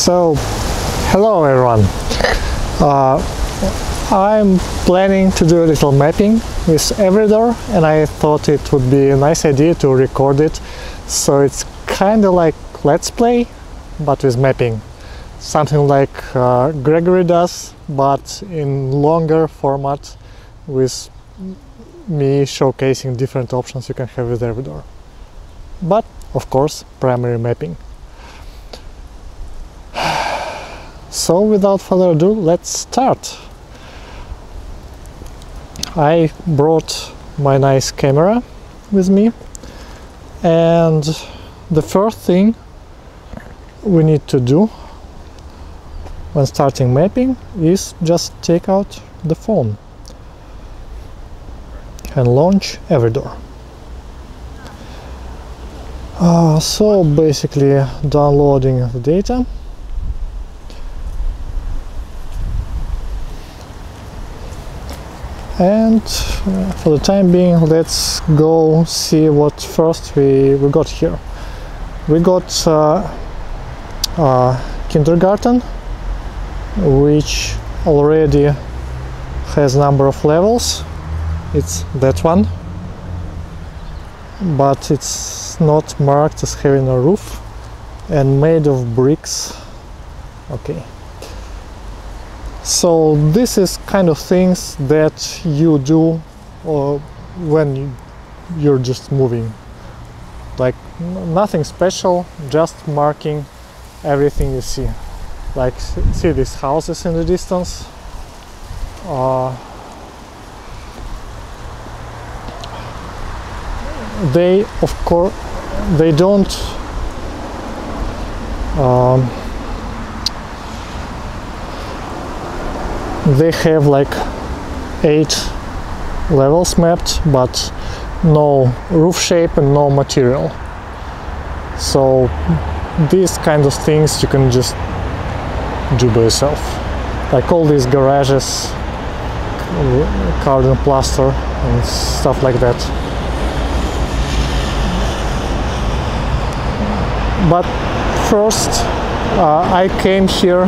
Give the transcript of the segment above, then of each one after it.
So, hello everyone. Uh, I'm planning to do a little mapping with Every Door and I thought it would be a nice idea to record it so it's kind of like let's play but with mapping. Something like uh, Gregory does but in longer format with me showcasing different options you can have with Every Door. But of course primary mapping. So without further ado, let's start. I brought my nice camera with me and the first thing we need to do when starting mapping is just take out the phone and launch Every Door. Uh, so basically downloading the data and uh, for the time being let's go see what first we, we got here. We got uh, uh, kindergarten which already has number of levels. It's that one. But it's not marked as having a roof and made of bricks. Okay so this is kind of things that you do uh, when you're just moving. Like nothing special just marking everything you see. Like see these houses in the distance? Uh, they of course they don't um, they have like eight levels mapped but no roof shape and no material. So these kind of things you can just do by yourself. Like all these garages carbon plaster and stuff like that. But first uh, I came here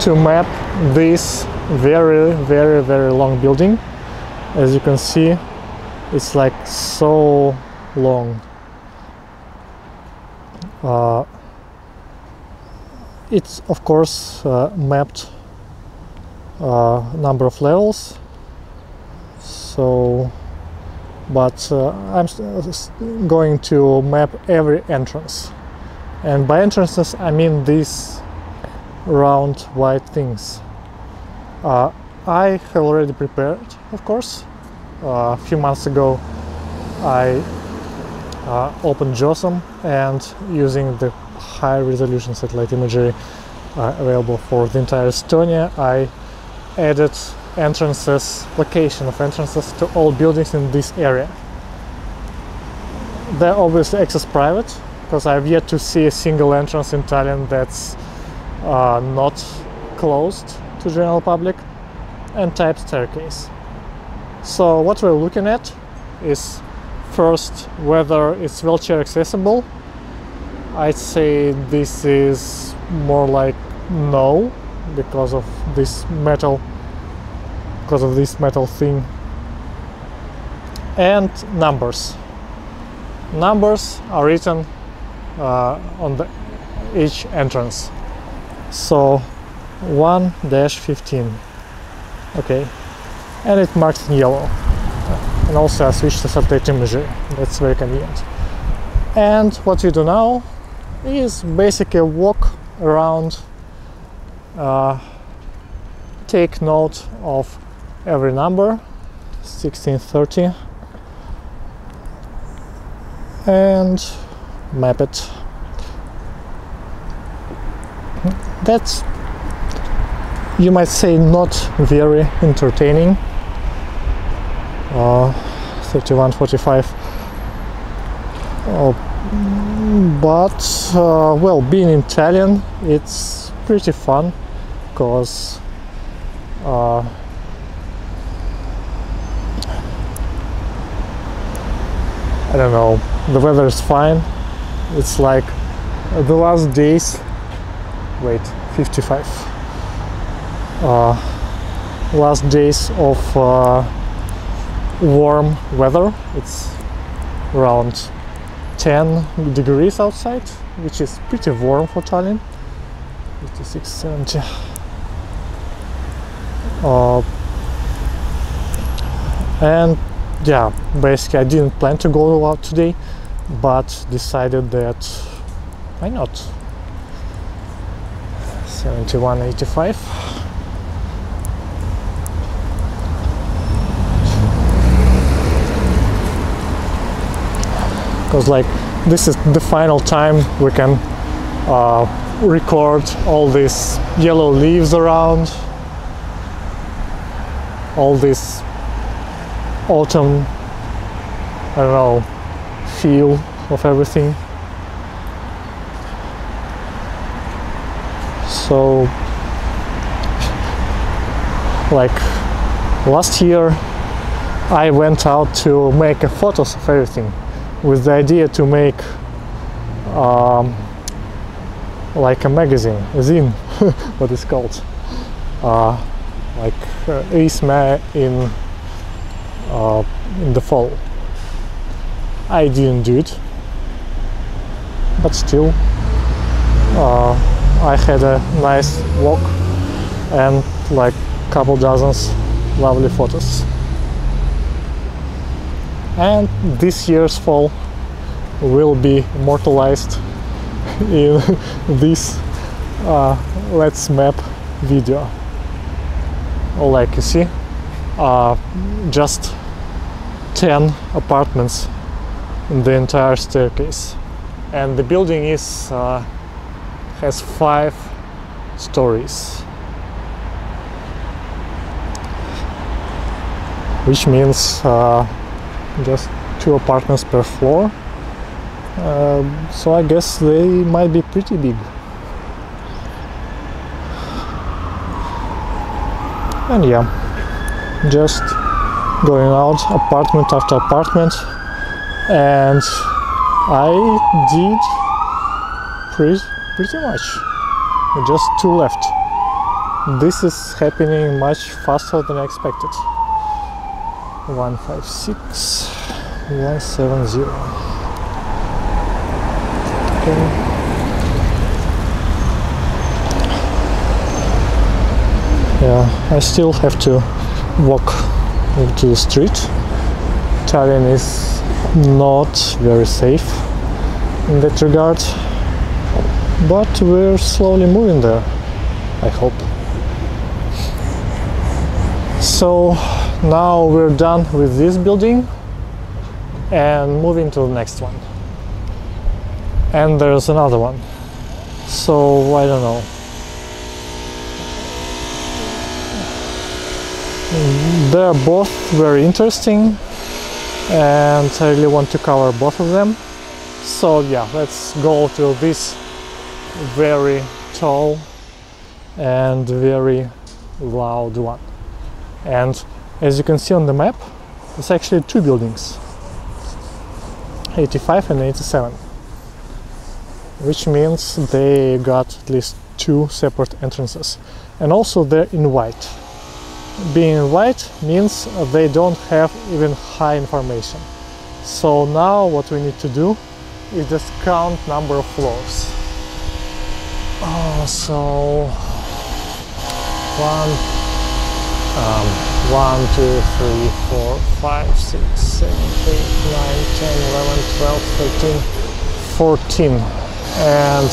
to map this very very very long building. As you can see it's like so long. Uh, it's of course uh, mapped uh, number of levels. So but uh, I'm going to map every entrance. And by entrances I mean these round white things uh, I have already prepared, of course. Uh, a few months ago, I uh, opened JOSM and using the high resolution satellite imagery uh, available for the entire Estonia, I added entrances, location of entrances to all buildings in this area. They're obviously access private because I've yet to see a single entrance in Tallinn that's uh, not closed to general public and type staircase. So what we're looking at is first whether it's wheelchair accessible. I'd say this is more like no because of this metal because of this metal thing and numbers numbers are written uh, on the each entrance so 1-15 okay. And it marks in yellow. And also I switched to satellite imagery. That's very convenient. And what we do now is basically walk around uh, take note of every number 1630 and map it. That's you might say not very entertaining. Uh, 31 45 uh, but uh, well being Italian it's pretty fun because uh, I don't know the weather is fine. It's like the last days. Wait 55 uh, last days of uh, warm weather. It's around 10 degrees outside which is pretty warm for Tallinn. 56 70 uh, and yeah basically I didn't plan to go out today but decided that why not? 7185 because like this is the final time we can uh, record all these yellow leaves around all this autumn I don't know feel of everything. So like last year I went out to make photos of everything with the idea to make um, like a magazine, a zine, what is called, uh, like uh, ISMA in uh, in the fall. I didn't do it, but still, uh, I had a nice walk and like couple dozens lovely photos. And this year's fall will be immortalized in this uh, let's map video. Like you see uh, just 10 apartments in the entire staircase. And the building is uh, has five stories. Which means uh, just two apartments per floor. Uh, so I guess they might be pretty big. And yeah just going out apartment after apartment. And I did pretty, pretty much. Just two left. This is happening much faster than I expected. 156 170 okay. Yeah I still have to walk into the street. Tallinn is not very safe in that regard but we're slowly moving there I hope. So now we're done with this building and moving to the next one. And there's another one. So I don't know. Mm, They're both very interesting and I really want to cover both of them. So yeah let's go to this very tall and very loud one. And as you can see on the map it's actually two buildings 85 and 87 which means they got at least two separate entrances. And also they're in white. Being white means they don't have even high information. So now what we need to do is just count number of floors. Oh so one um, one two three four five six seven eight nine ten eleven twelve thirteen fourteen. And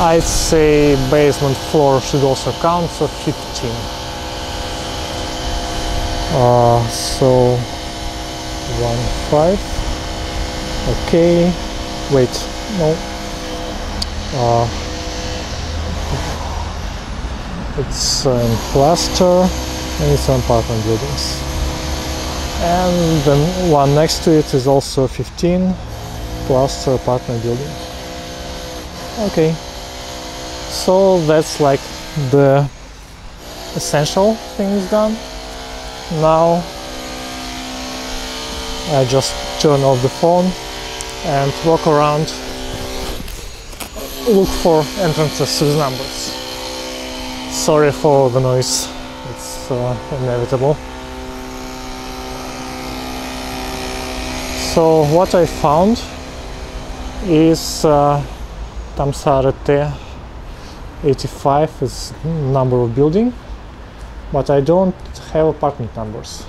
I'd say basement floor should also count so 15 uh, so one five. Okay. Wait no. Uh, it's um, plaster and it's an apartment buildings. And then one next to it is also 15 plus apartment building. Okay. So that's like the essential thing is done. Now I just turn off the phone and walk around look for entrances with numbers. Sorry for the noise, it's uh, inevitable. So what I found is uh, Tamsarete 85 is number of building, but I don't have apartment numbers.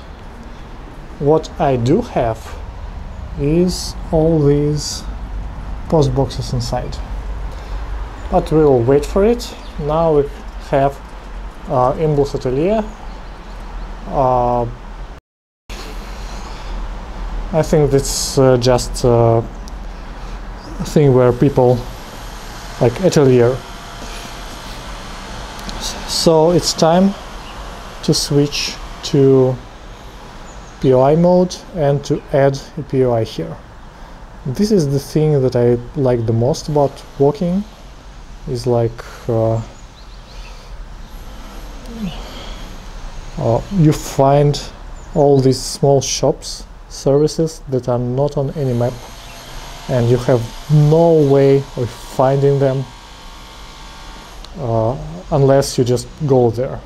What I do have is all these post boxes inside. But we will wait for it. Now we have uh, Imbus Atelier. Uh, I think it's uh, just uh, a thing where people like atelier. So it's time to switch to POI mode and to add a POI here. This is the thing that I like the most about walking is like uh, uh, you find all these small shops services that are not on any map and you have no way of finding them uh, unless you just go there.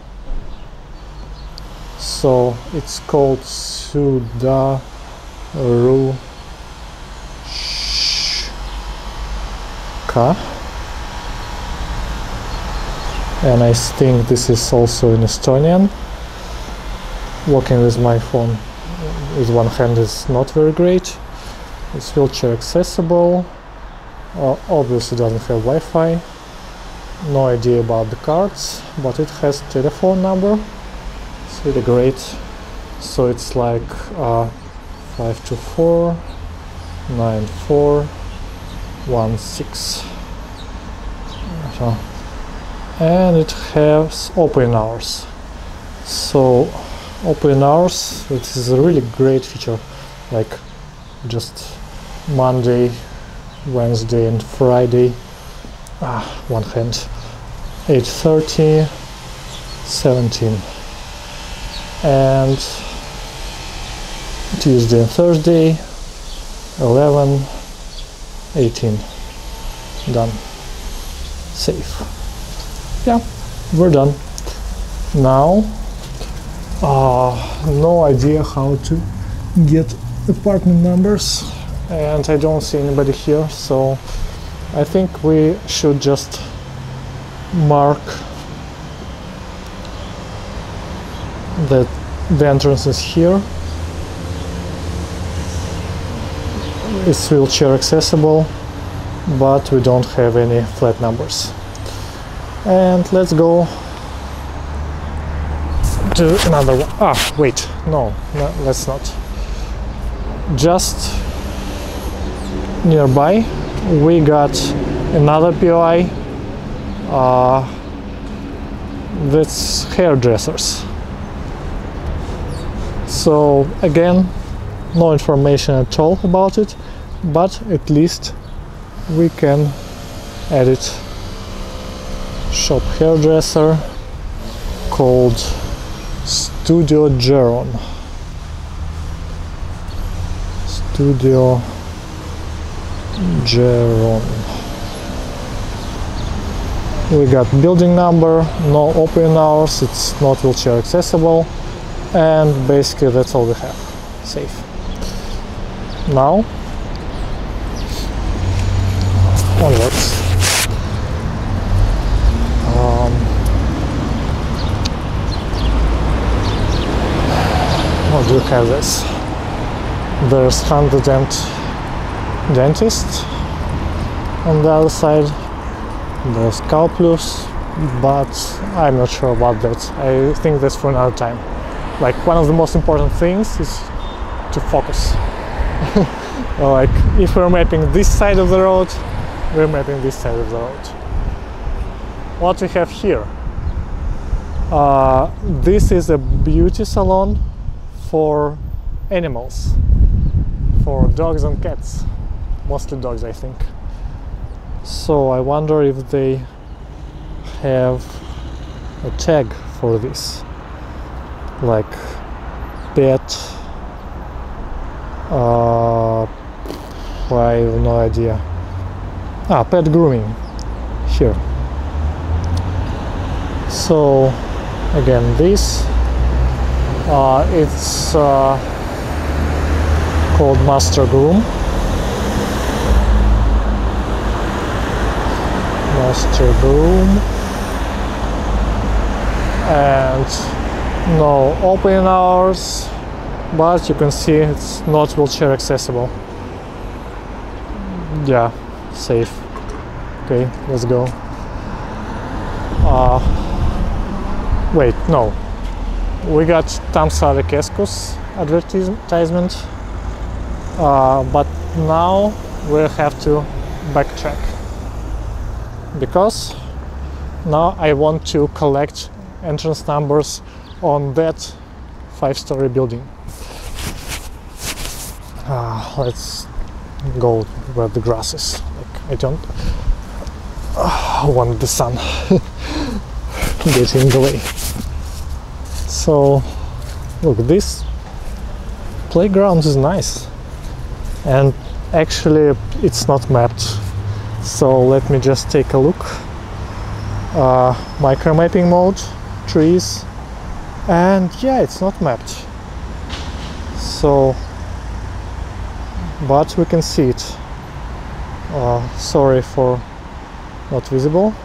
So it's called Sudaru Ka and I think this is also in Estonian walking with my phone with one hand is not very great. It's wheelchair accessible. Uh, obviously doesn't have Wi-Fi. No idea about the cards, but it has telephone number. It's really great. So it's like uh, 524 9416. So, and it has open hours. So open hours it is a really great feature. Like just Monday Wednesday and Friday ah, one hand 8.30 17 and Tuesday and Thursday 11 18 done. Safe. Yeah we're done. Now uh, no idea how to get apartment numbers. And I don't see anybody here so I think we should just mark that the entrance is here. It's wheelchair accessible but we don't have any flat numbers. And let's go to another one. Ah, wait, no, no, let's not. Just nearby, we got another POI. Uh, that's hairdressers. So again, no information at all about it, but at least we can edit shop hairdresser called Studio Geron. Studio Geron. We got building number, no open hours, it's not wheelchair accessible, and basically that's all we have. Safe. Now, you have this? There's Dent Dentist on the other side. There's Calplus, but I'm not sure about that. I think that's for another time. Like one of the most important things is to focus. like if we're mapping this side of the road, we're mapping this side of the road. What we have here? Uh, this is a beauty salon for animals, for dogs and cats, mostly dogs, I think. So I wonder if they have a tag for this, like pet. Uh, I have no idea. Ah, pet grooming. here so again this uh, it's uh, called master groom master groom and no opening hours but you can see it's not wheelchair accessible. Yeah safe. Okay let's go. Uh, wait no we got Tammsaare Keskus advertisement uh, but now we have to backtrack. Because now I want to collect entrance numbers on that five-story building. Uh, let's go where the grass is. Like I don't uh, want the sun getting in the way so look this playground is nice. And actually it's not mapped. So let me just take a look. Uh, micro mapping mode trees. And yeah it's not mapped. So but we can see it. Uh, sorry for not visible.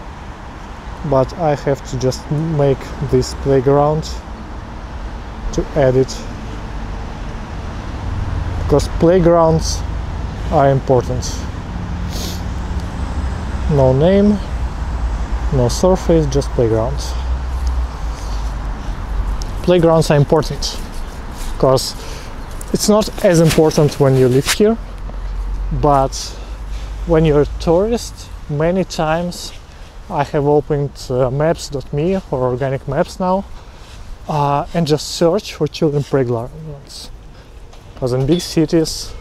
But I have to just make this playground to add it because playgrounds are important. No name no surface just playgrounds. Playgrounds are important because it's not as important when you live here but when you're a tourist many times I have opened uh, maps.me or organic maps now uh, and just search for children playgrounds because in big cities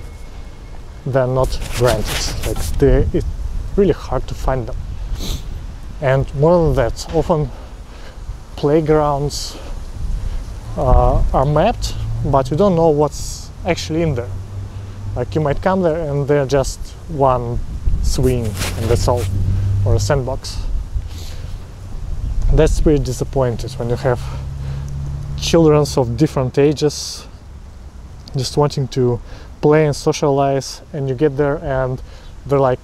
they're not granted like they, it's really hard to find them and more than that often playgrounds uh, are mapped but you don't know what's actually in there. Like you might come there and they're just one swing and that's all, or a sandbox. That's pretty disappointing when you have children of different ages just wanting to play and socialize and you get there and they're like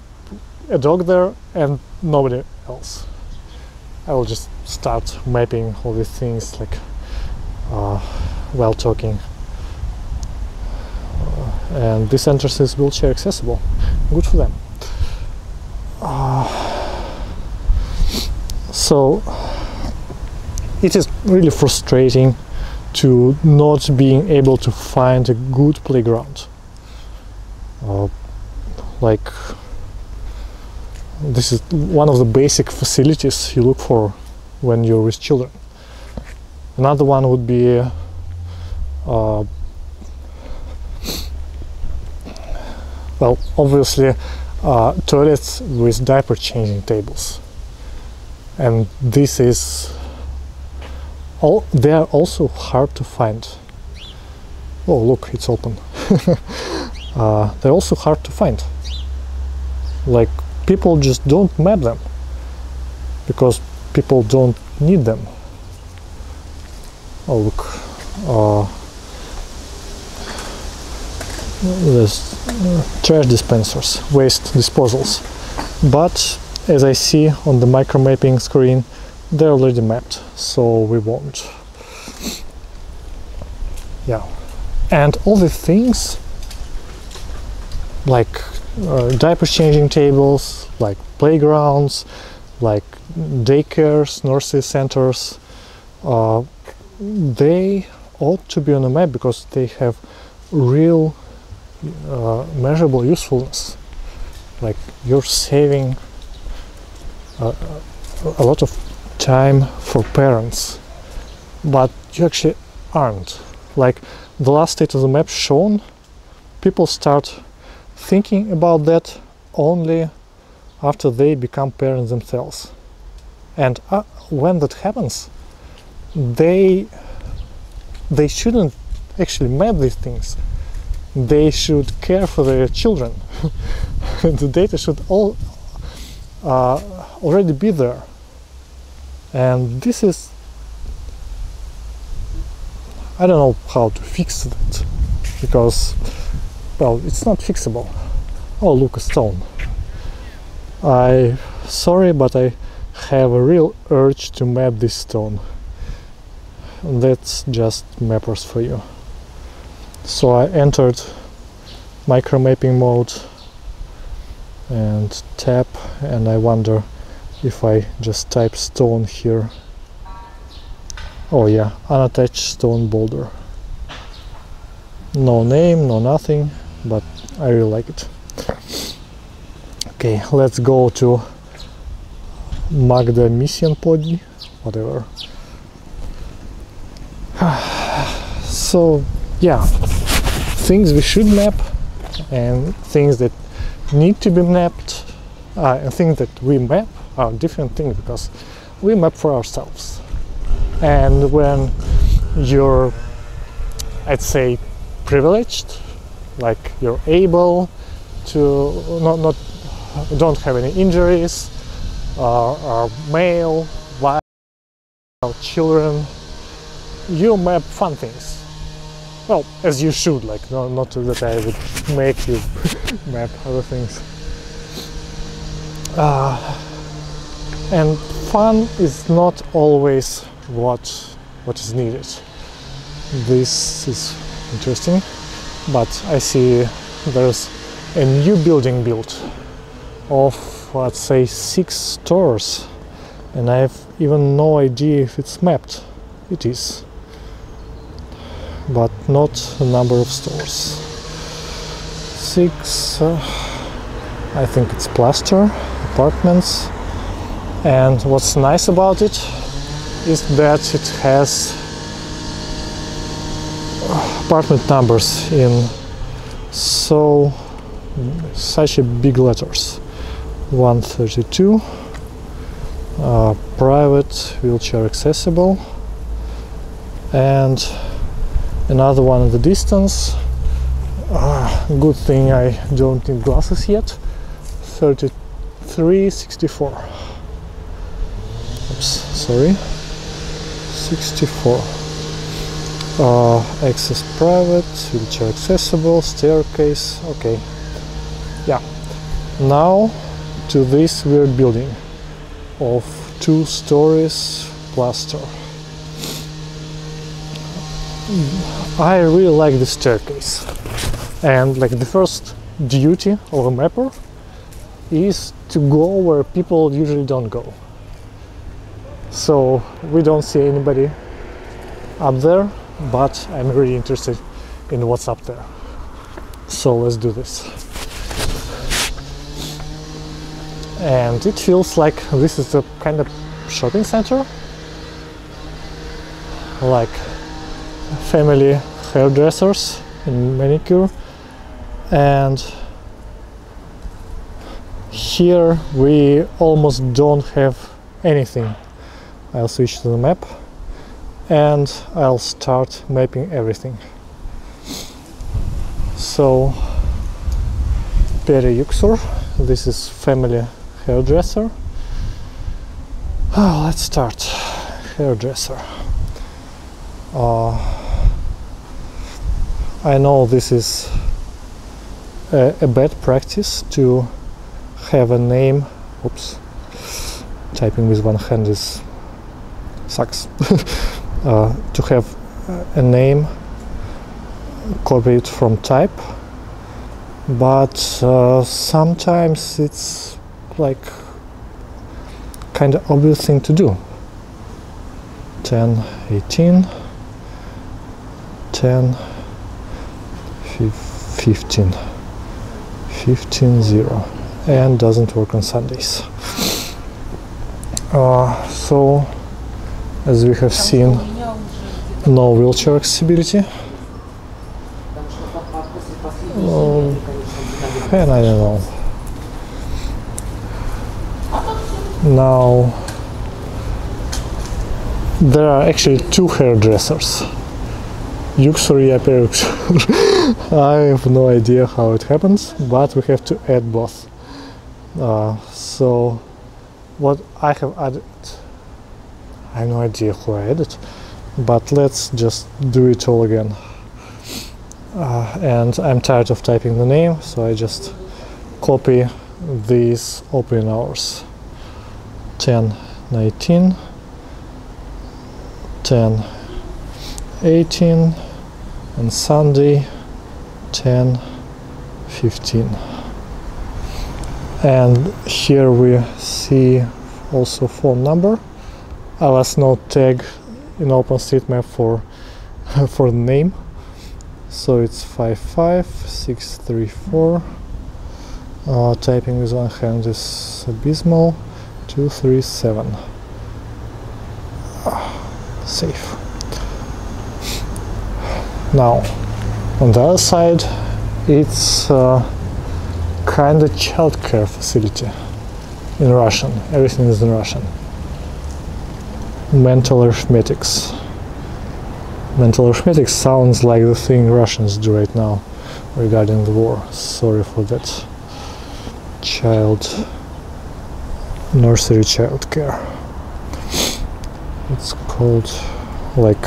a dog there and nobody else. I will just start mapping all these things like uh, while talking. And this entrance is wheelchair accessible. Good for them. Uh, so it is really frustrating to not being able to find a good playground. Uh, like this is one of the basic facilities you look for when you're with children. Another one would be uh, well obviously uh, toilets with diaper changing tables. And this is all they are also hard to find. Oh look it's open. Uh, they're also hard to find. Like people just don't map them because people don't need them. Oh look. Uh, there's trash dispensers, waste disposals. But as I see on the micro mapping screen, they're already mapped, so we won't. Yeah, and all the things like uh, diaper changing tables, like playgrounds, like daycares, nursery centers, uh, they ought to be on the map because they have real uh, measurable usefulness like you're saving a, a lot of time for parents but you actually aren't. Like the last state of the map shown people start thinking about that only after they become parents themselves. And uh, when that happens they they shouldn't actually map these things. They should care for their children. the data should all uh, already be there and this is I don't know how to fix it because well it's not fixable. Oh look a stone. I sorry but I have a real urge to map this stone. That's just mappers for you. So I entered micro mapping mode and tap and I wonder if I just type stone here. Oh yeah unattached stone boulder. No name no nothing but I really like it. Okay let's go to Magda Mission Podi whatever. So yeah things we should map and things that need to be mapped uh, and things that we map are different things because we map for ourselves. And when you're i'd say privileged like you're able to not not don't have any injuries uh, are male wife children you map fun things. Well as you should like no, not that i would make you map other things. Uh, and fun is not always what what is needed. This is interesting but i see there's a new building built of let's say six stores and i have even no idea if it's mapped. It is but not the number of stores. Six uh, i think it's plaster apartments and what's nice about it is that it has apartment numbers in so such a big letters. 132 uh, private wheelchair accessible and another one in the distance. Uh, good thing I don't need glasses yet. 3364 oops sorry? 64 uh, access private wheelchair accessible staircase okay. Yeah. Now to this weird building of two stories plaster. I really like the staircase. And like the first duty of a mapper is to go where people usually don't go so we don't see anybody up there but I'm really interested in what's up there. So let's do this. And it feels like this is a kind of shopping center. Like family hairdressers and manicure. And here we almost don't have anything I'll switch to the map and I'll start mapping everything. So Peri Yuksur this is family hairdresser. Oh, let's start. Hairdresser. Uh, I know this is a, a, bad practice to have a name. Oops. Typing with one hand is sucks uh, to have a name copied from type but uh, sometimes it's like kind of obvious thing to do. 10 18 10 15 15 0 and doesn't work on Sundays. Uh, so as we have seen no wheelchair accessibility um, and I don't know now there are actually two hairdressers Yuxuria. I have no idea how it happens, but we have to add both. Uh, so what I have added. I have no idea who I added, but let's just do it all again. Uh, and I'm tired of typing the name, so I just copy these opening hours. 10 19 10 18 and Sunday 10 15 and here we see also phone number ls node tag in OpenStreetMap for for the name. So it's 55634 uh, typing with one hand is abysmal. 237 uh, safe. Now on the other side it's uh, kind of childcare facility in Russian. Everything is in Russian mental arithmetics. Mental arithmetics sounds like the thing Russians do right now regarding the war. Sorry for that child nursery child care. It's called like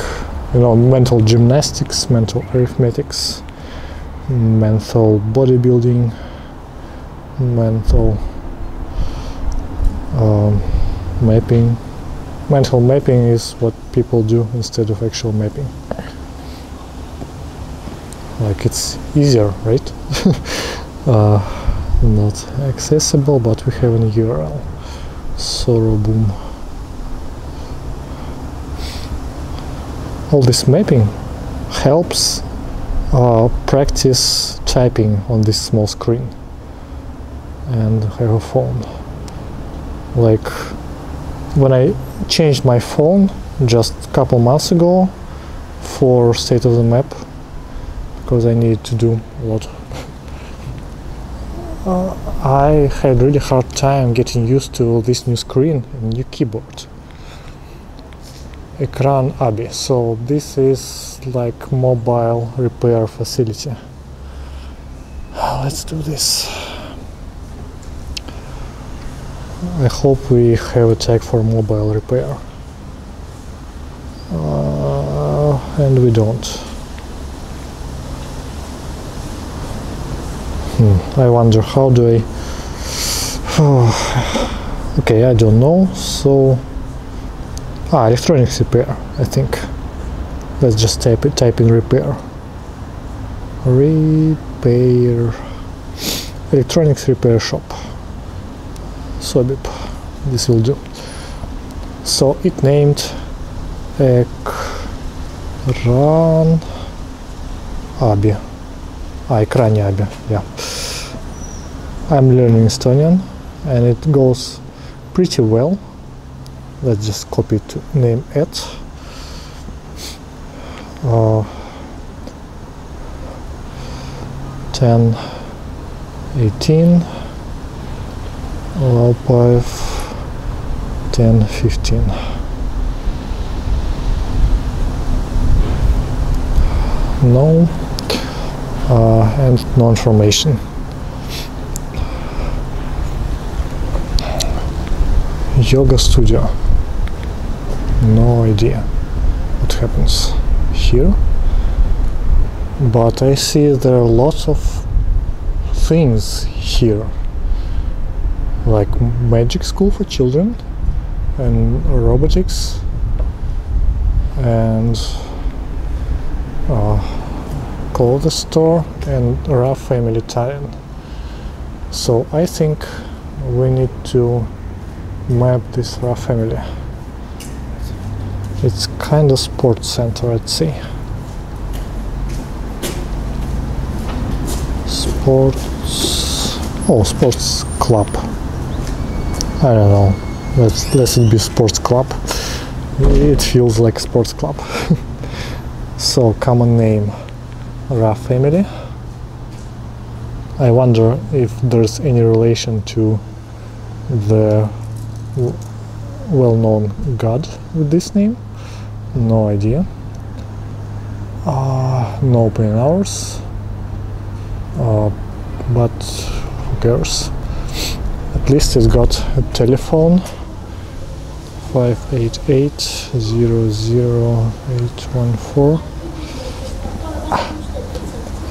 you know mental gymnastics mental arithmetics mental bodybuilding mental um, mapping mental mapping is what people do instead of actual mapping. Like it's easier right? Uh, not accessible but we have an URL Soroboom all this mapping helps uh, practice typing on this small screen and have a phone. Like when I changed my phone just a couple months ago for state of the map because I needed to do a lot uh, I had really hard time getting used to this new screen and new keyboard. Ekran Abi. So this is like mobile repair facility. Let's do this. I hope we have a tag for mobile repair. Uh, and we don't. Hmm, I wonder how do I okay I don't know so ah electronics repair I think let's just type it type in repair repair electronics repair shop Sobip this will do so it named Ekran Abi Ah, Ekraniabi, yeah. I'm learning Estonian and it goes pretty well. Let's just copy to name it. Uh, 10, 18, allow 5, 10, 15. No, uh, and non-formation. Yoga studio. No idea what happens here. But I see there are lots of things here. Like magic school for children and robotics and uh, clothes store and RAF family Tallinn. So I think we need to map this RAF family. It's kind of sports center, I'd say. Sports. Oh, sports club. I don't know. Let's let's it be sports club. It feels like sports club. so common name. RAF family. I wonder if there's any relation to the well-known god with this name. No idea. Uh, no opening hours. Uh, but who cares? At least it's got a telephone 588 00814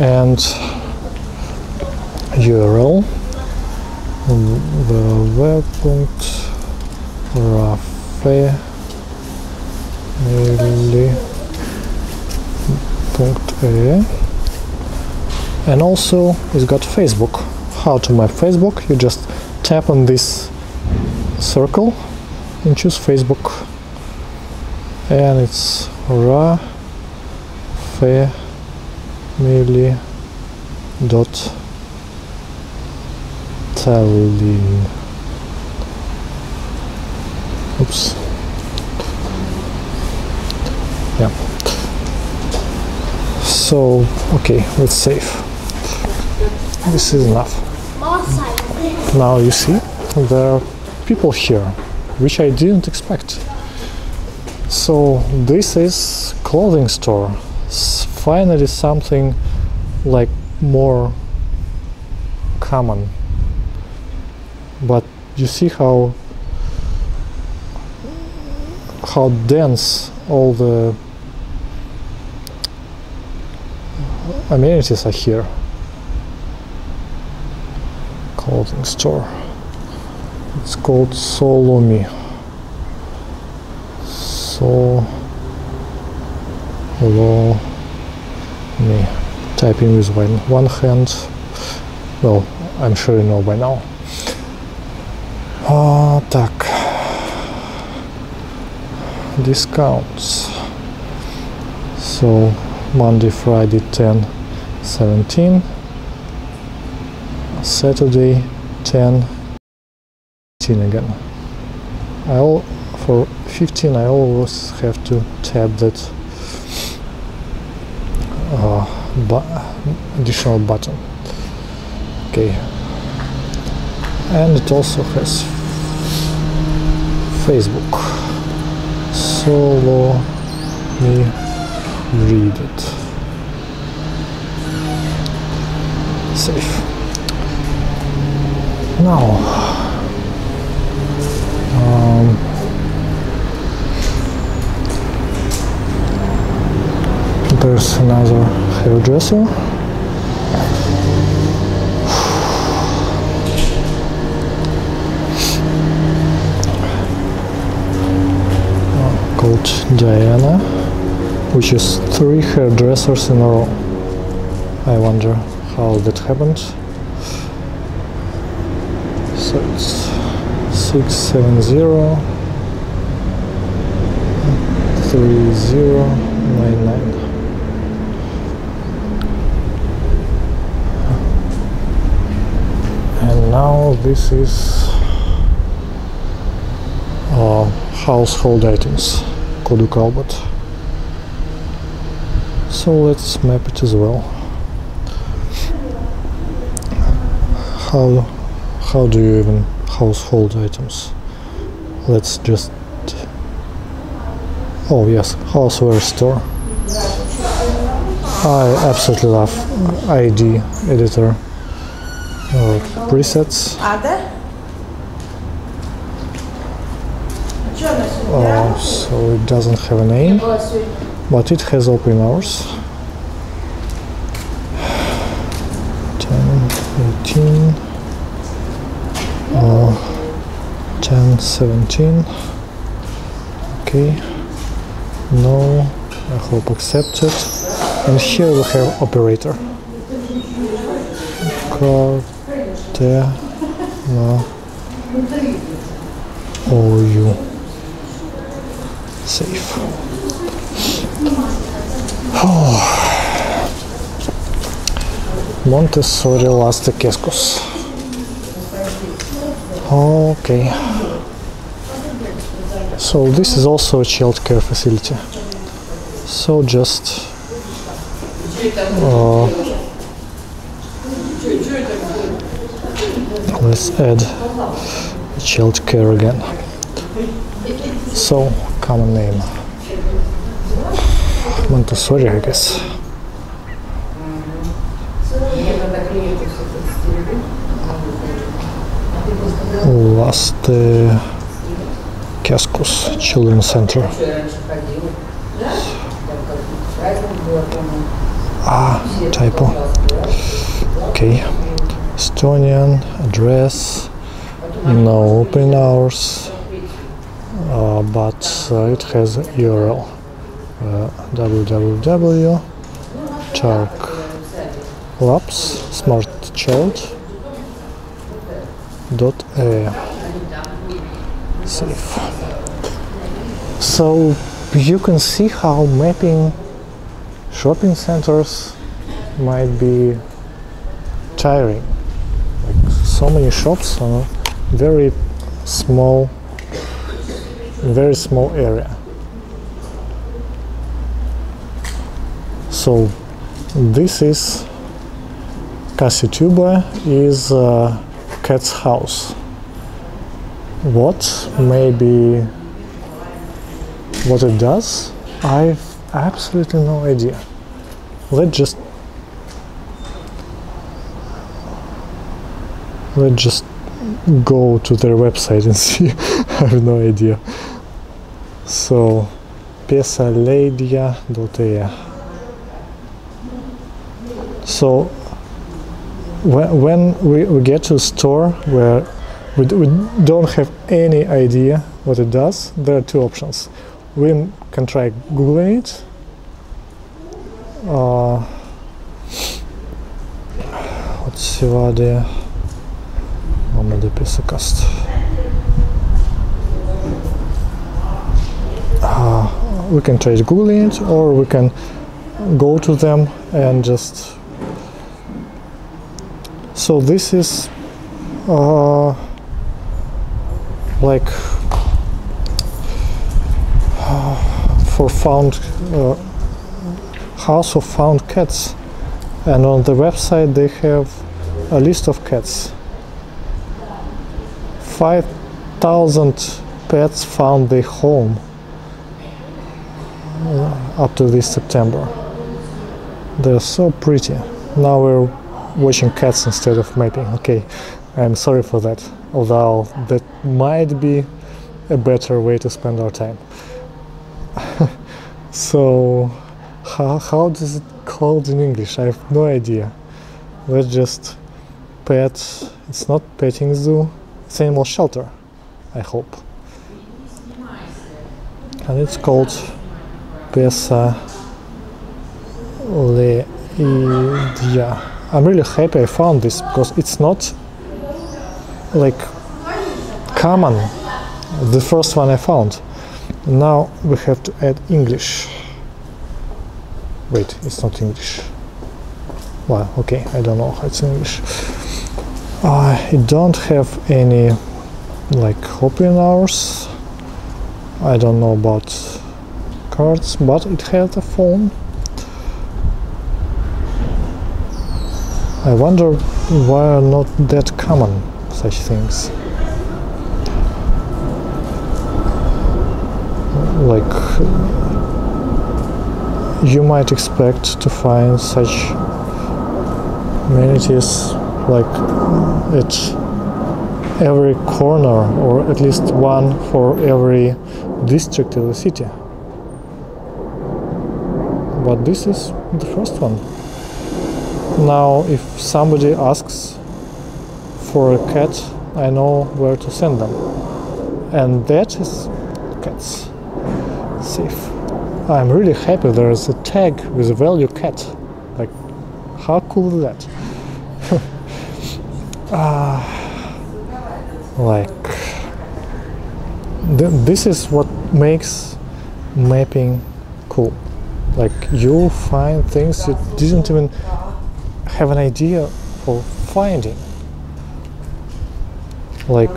and URL the web www.raffaele and also it's got Facebook. How to map Facebook? You just tap on this circle and choose Facebook. And it's ra family dot Tallinn oops. Yeah. So okay let's save. This is enough now you see there are people here which I didn't expect. So this is clothing store. Finally something like more common. But you see how how dense all the amenities are here clothing store it's called Solomi Solomi typing with one, one hand well I'm sure you know by now а, так discounts so Monday Friday 10 17 Saturday 10 15 again. I all for 15 I always have to tap that uh, bu- additional button. Okay. And it also has Facebook. Solo me read it. Safe now um, there's another hairdresser called Diana, which is three hairdressers in a row. I wonder how that happened. So it's six seven zero three zero nine nine. And now this is uh, household items, Kodu Kalbot. So let's map it as well. How how do you even household items. Let's just... Oh yes, houseware store. I absolutely love iD editor uh, presets. Oh, so it doesn't have a name, but it has open hours. 17. Okay, no, I hope accepted. And here we have operator. Corte, no, OU. Safe. Montessori Lastekeskus. Okay. So this is also a child care facility. So just uh, let's add child care again. So common name. Montessori, I guess. Laste Cascos Children's Center. Ah, typo. Okay. Estonian address, no open hours, uh, but uh, it has URL uh, www Labs Smart Child dot a So you can see how mapping shopping centers might be tiring. Like so many shops on a very small, very small area. So this is Casituba is uh, cat's house. What maybe what it does? I've absolutely no idea. Let's just let's just go to their website and see. I have no idea. So, pesaledia.e. So, when, when we, we get to a store where we, we don't have any idea what it does, there are two options. We can try Googling it. Uh, what's the Mama de Pesacast. Uh, we can try Googling it or we can go to them and just. So this is uh, like for found uh, house of found cats, and on the website they have a list of cats. 5,000 pets found their home uh, up to this September. They're so pretty. Now we're watching cats instead of mapping. Okay, I'm sorry for that, although that might be a better way to spend our time. so, how, how does it called in English? I have no idea. Let's just pet. It's not petting zoo. It's animal shelter. I hope. And it's called Pesa Leidja. I'm really happy I found this because it's not like common. The first one I found. Now we have to add English. Wait, it's not English. Well, okay, I don't know how it's English. I don't have any like opening hours. I don't know about cards, but it has a phone. I wonder why are not that common such things. Like you might expect to find such amenities like at every corner or at least one for every district of the city. But this is the first one. Now, if somebody asks for a cat, I know where to send them. And that is cats. Safe. I'm really happy there is a tag with a value cat. Like, how cool is that? Ah, like, th- this is what makes mapping cool. Like, you find things you didn't even have an idea for finding. Like,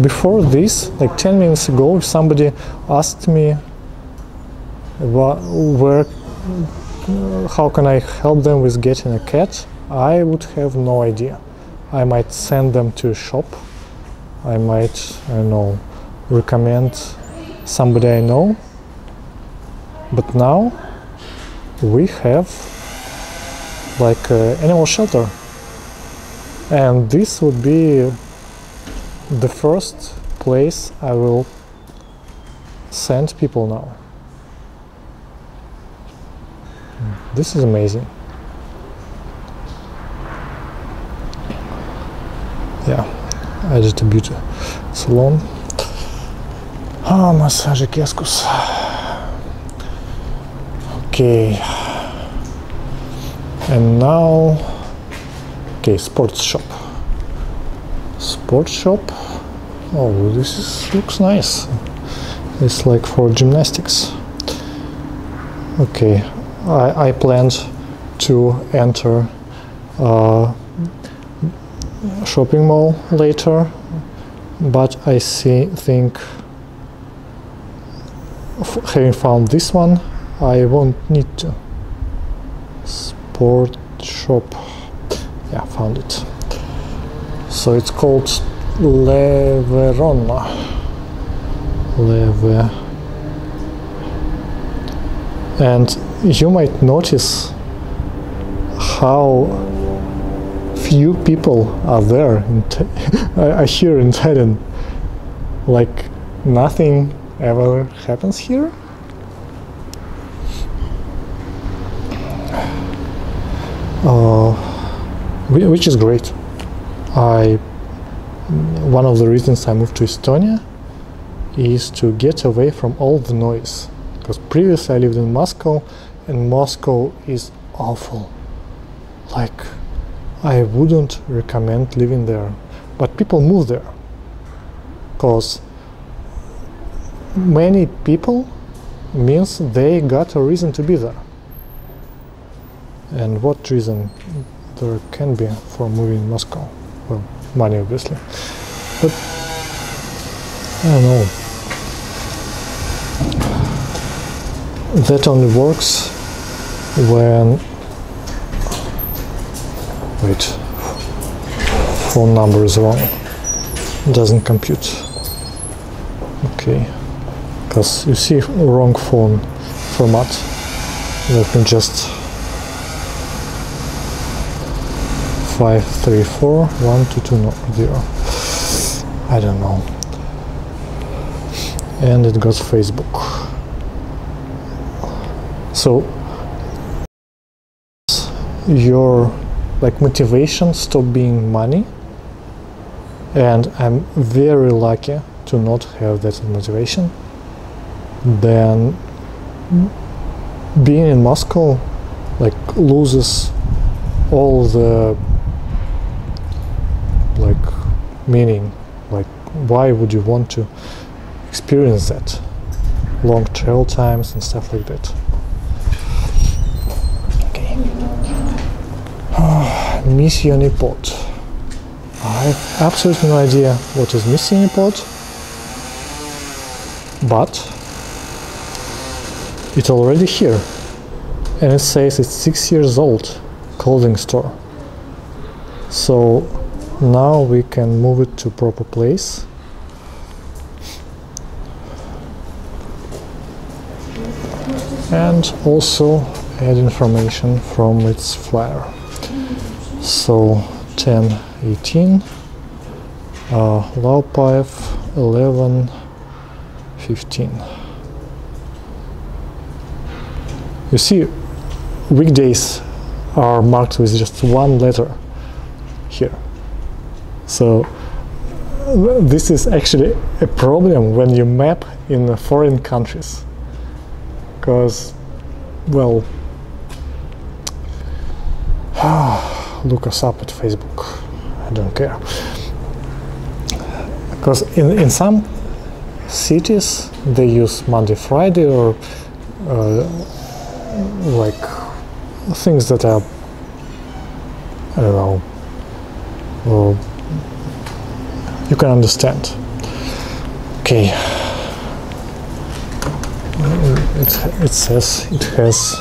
before this, like 10 minutes ago, somebody asked me where, how can I help them with getting a cat, I would have no idea. I might send them to a shop. I might, I don't know, recommend somebody I know. But now we have like an animal shelter. And this would be the first place I will send people now. This is amazing. Yeah, added a beauty salon. Ah, massage kioskus. Okay. And now, okay, sports shop. Sports shop. Oh, this is, looks nice. It's like for gymnastics. Okay, I, I planned to enter a shopping mall later, but I see think having found this one, I won't need to. Sport shop, yeah, found it. So it's called Le Verona. Le Ver- and you might notice how few people are there I hear in Tallinn. Like nothing ever happens here? Uh, which is great I one of the reasons I moved to Estonia is to get away from all the noise. Because previously I lived in Moscow and Moscow is awful. Like I wouldn't recommend living there but people move there. Because many people means they got a reason to be there. And what reason there can be for moving Moscow well money obviously. But I don't know. That only works when wait phone number is wrong. Doesn't compute. Okay. Because you see wrong phone format. Let me just 534 1220 I don't know. And it goes Facebook. So your like motivation stop being money. And i'm very lucky to not have that motivation. Then being in moscow like loses all the like meaning like why would you want to experience that long travel times and stuff like that okay Mission Pot. I have absolutely no idea what is Mission Pot, but it's already here, and it says it's six years old clothing store. So now we can move it to proper place. And also add information from its flyer so 10 18 uh, Laupaev 11 15 you see weekdays are marked with just one letter here so this is actually a problem when you map in foreign countries because well look us up at Facebook. I don't care. Because in, in some cities they use Monday, Friday, or uh, like things that are, I don't know, you can understand. Okay. It, it says it has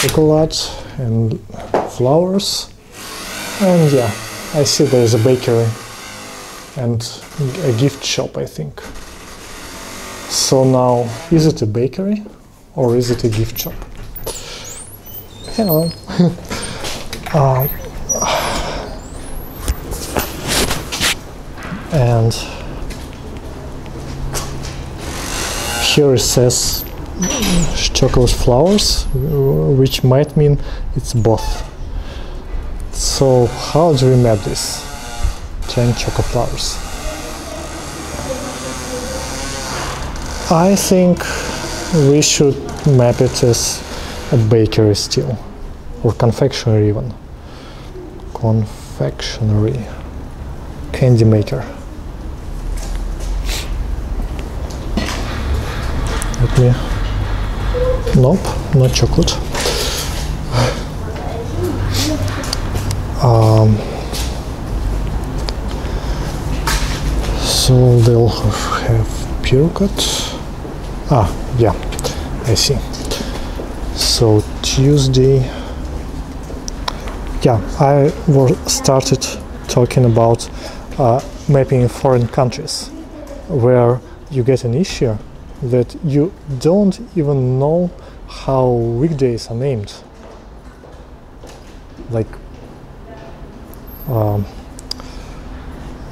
chocolate and flowers and yeah I see there's a bakery and a gift shop I think so now is it a bakery or is it a gift shop hello uh, and here it says chocolate flowers which might mean it's both. So how do we map this? 10 chocolate flowers. I think we should map it as a bakery still or confectionery even. Confectionery. Candy maker me nope not chocolate um, so they'll have pure cut. Ah yeah I see. So Tuesday yeah I started talking about uh, mapping in foreign countries where you get an issue that you don't even know how weekdays are named. Like um,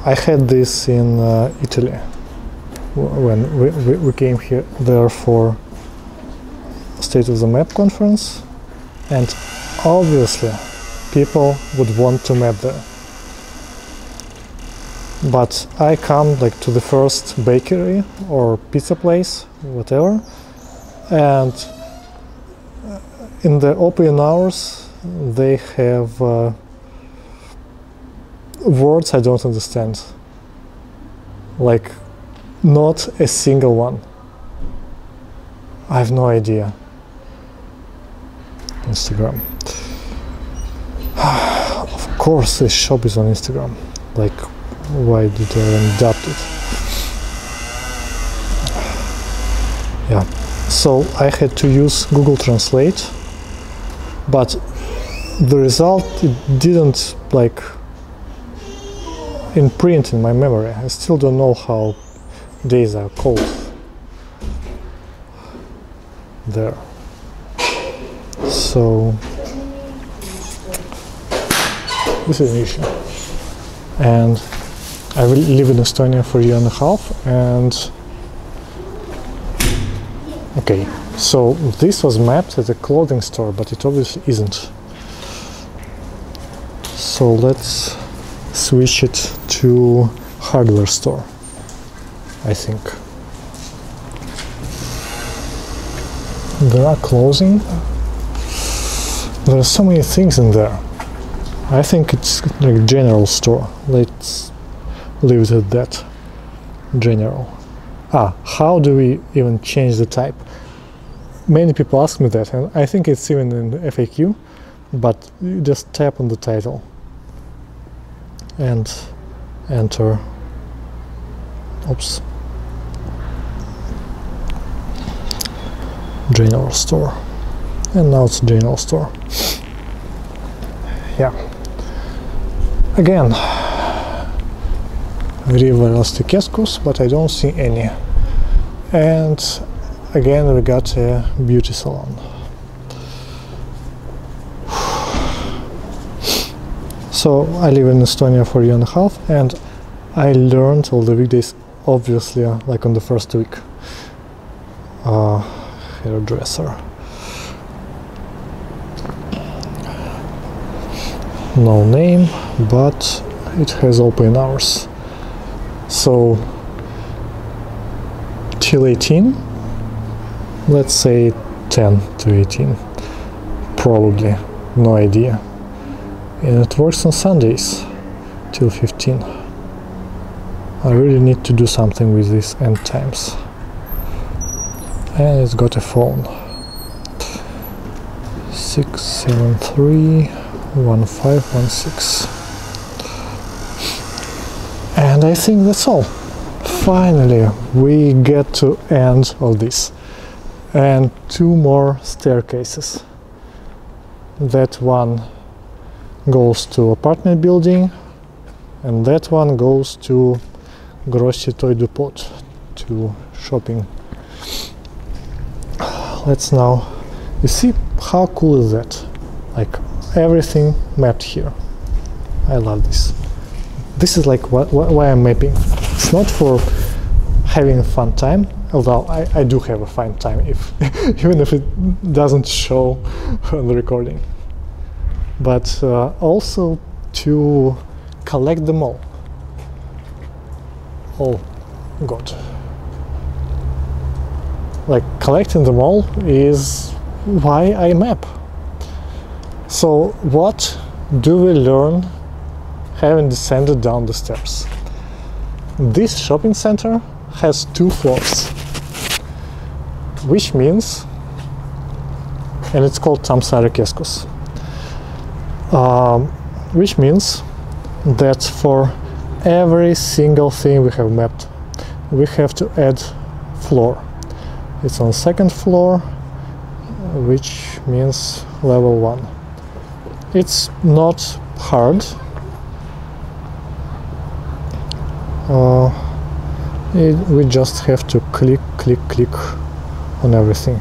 I had this in uh, Italy when we, we, we came here there for State of the Map conference and obviously people would want to map there but I come like to the first bakery or pizza place whatever. And in the open hours they have uh, words I don't understand. Like not a single one. I have no idea. Instagram. Of course this shop is on Instagram. Like why did I adapt it? Yeah. So I had to use Google Translate but the result it didn't like imprint in my memory. I still don't know how days are called. There. So this is an issue. And I will live in Estonia for a year and a half and okay so this was mapped as a clothing store but it obviously isn't. So let's switch it to hardware store I think. There are clothing. There are so many things in there. I think it's like general store. Let's leave it at that general. Ah how do we even change the type? Many people ask me that and I think it's even in FAQ but you just tap on the title and enter. Oops. General store. And now it's general store. Yeah. Again river Keskus but I don't see any. And again we got a beauty salon. So I live in Estonia for a year and a half and I learned all the weekdays obviously like on the first week. Uh, hairdresser. No name but it has open hours so till 18 let's say 10 to 18 probably no idea. And it works on Sundays till 15 I really need to do something with these end times. And it's got a phone. 673 1516 and I think that's all. Finally we get to end of this. And two more staircases. That one goes to apartment building and that one goes to Grossi Toidukaubad to shopping. Let's now you see how cool is that? Like everything mapped here. I love this this is like what, what, why I'm mapping. It's not for having a fun time, although I, I do have a fun time if even if it doesn't show on the recording. But uh, also to collect them all. Oh God. Like collecting them all is why I map. So what do we learn having descended down the stairs? This shopping center has two floors, which means, and it's called Tammsaare Keskus, um, which means that for every single thing we have mapped, we have to add floor. It's on second floor, which means level one. It's not hard. Uh, it, we just have to click, click, click on everything.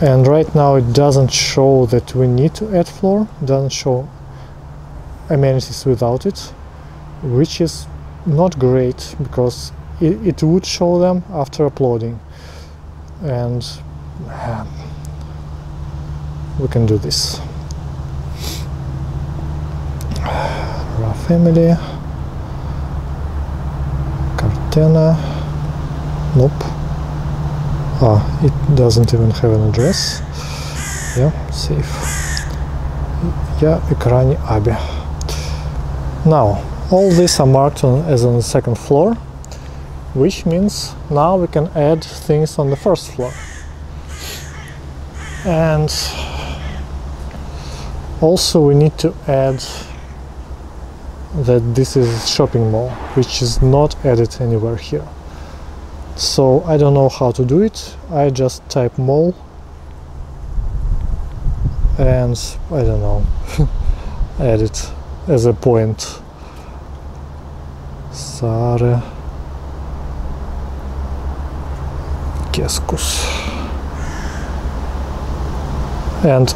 And right now it doesn't show that we need to add floor, doesn't show amenities without it, which is not great because it, it would show them after uploading. And uh, we can do this. Raw family antenna nope. Ah it doesn't even have an address. Yeah safe. Yeah ekrani abi. Now all these are marked on, as on the second floor which means now we can add things on the first floor. And also we need to add that this is shopping mall, which is not added anywhere here. So I don't know how to do it. I just type mall and I don't know, add it as a point. Sare Keskus. And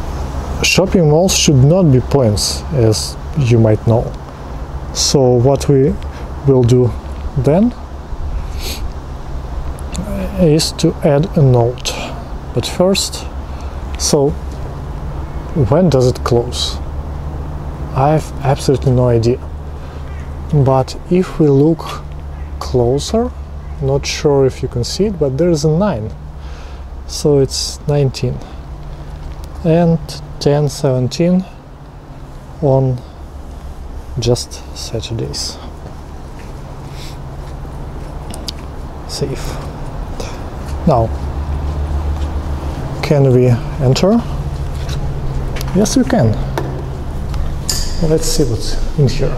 shopping malls should not be points, as you might know. So what we will do then is to add a note. But first, so when does it close? I have absolutely no idea. But if we look closer, not sure if you can see it, but there is a 9. So it's 19. And 10, 17 on just Saturdays. Safe. Now, can we enter? Yes, we can. Let's see what's in here.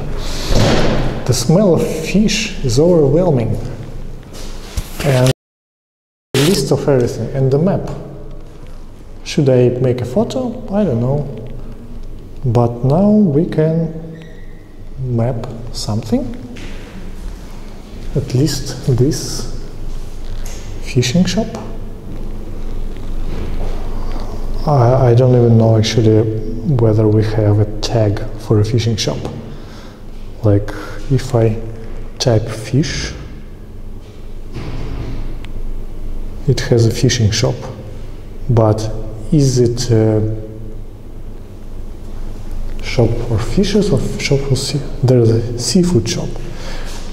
The smell of fish is overwhelming. And list of everything and the map. Should I make a photo? I don't know. But now we can map something. At least this fishing shop. I, I don't even know actually whether we have a tag for a fishing shop. Like if I type fish, it has a fishing shop, but is it a shop for fishes or shop for sea? There's a seafood shop,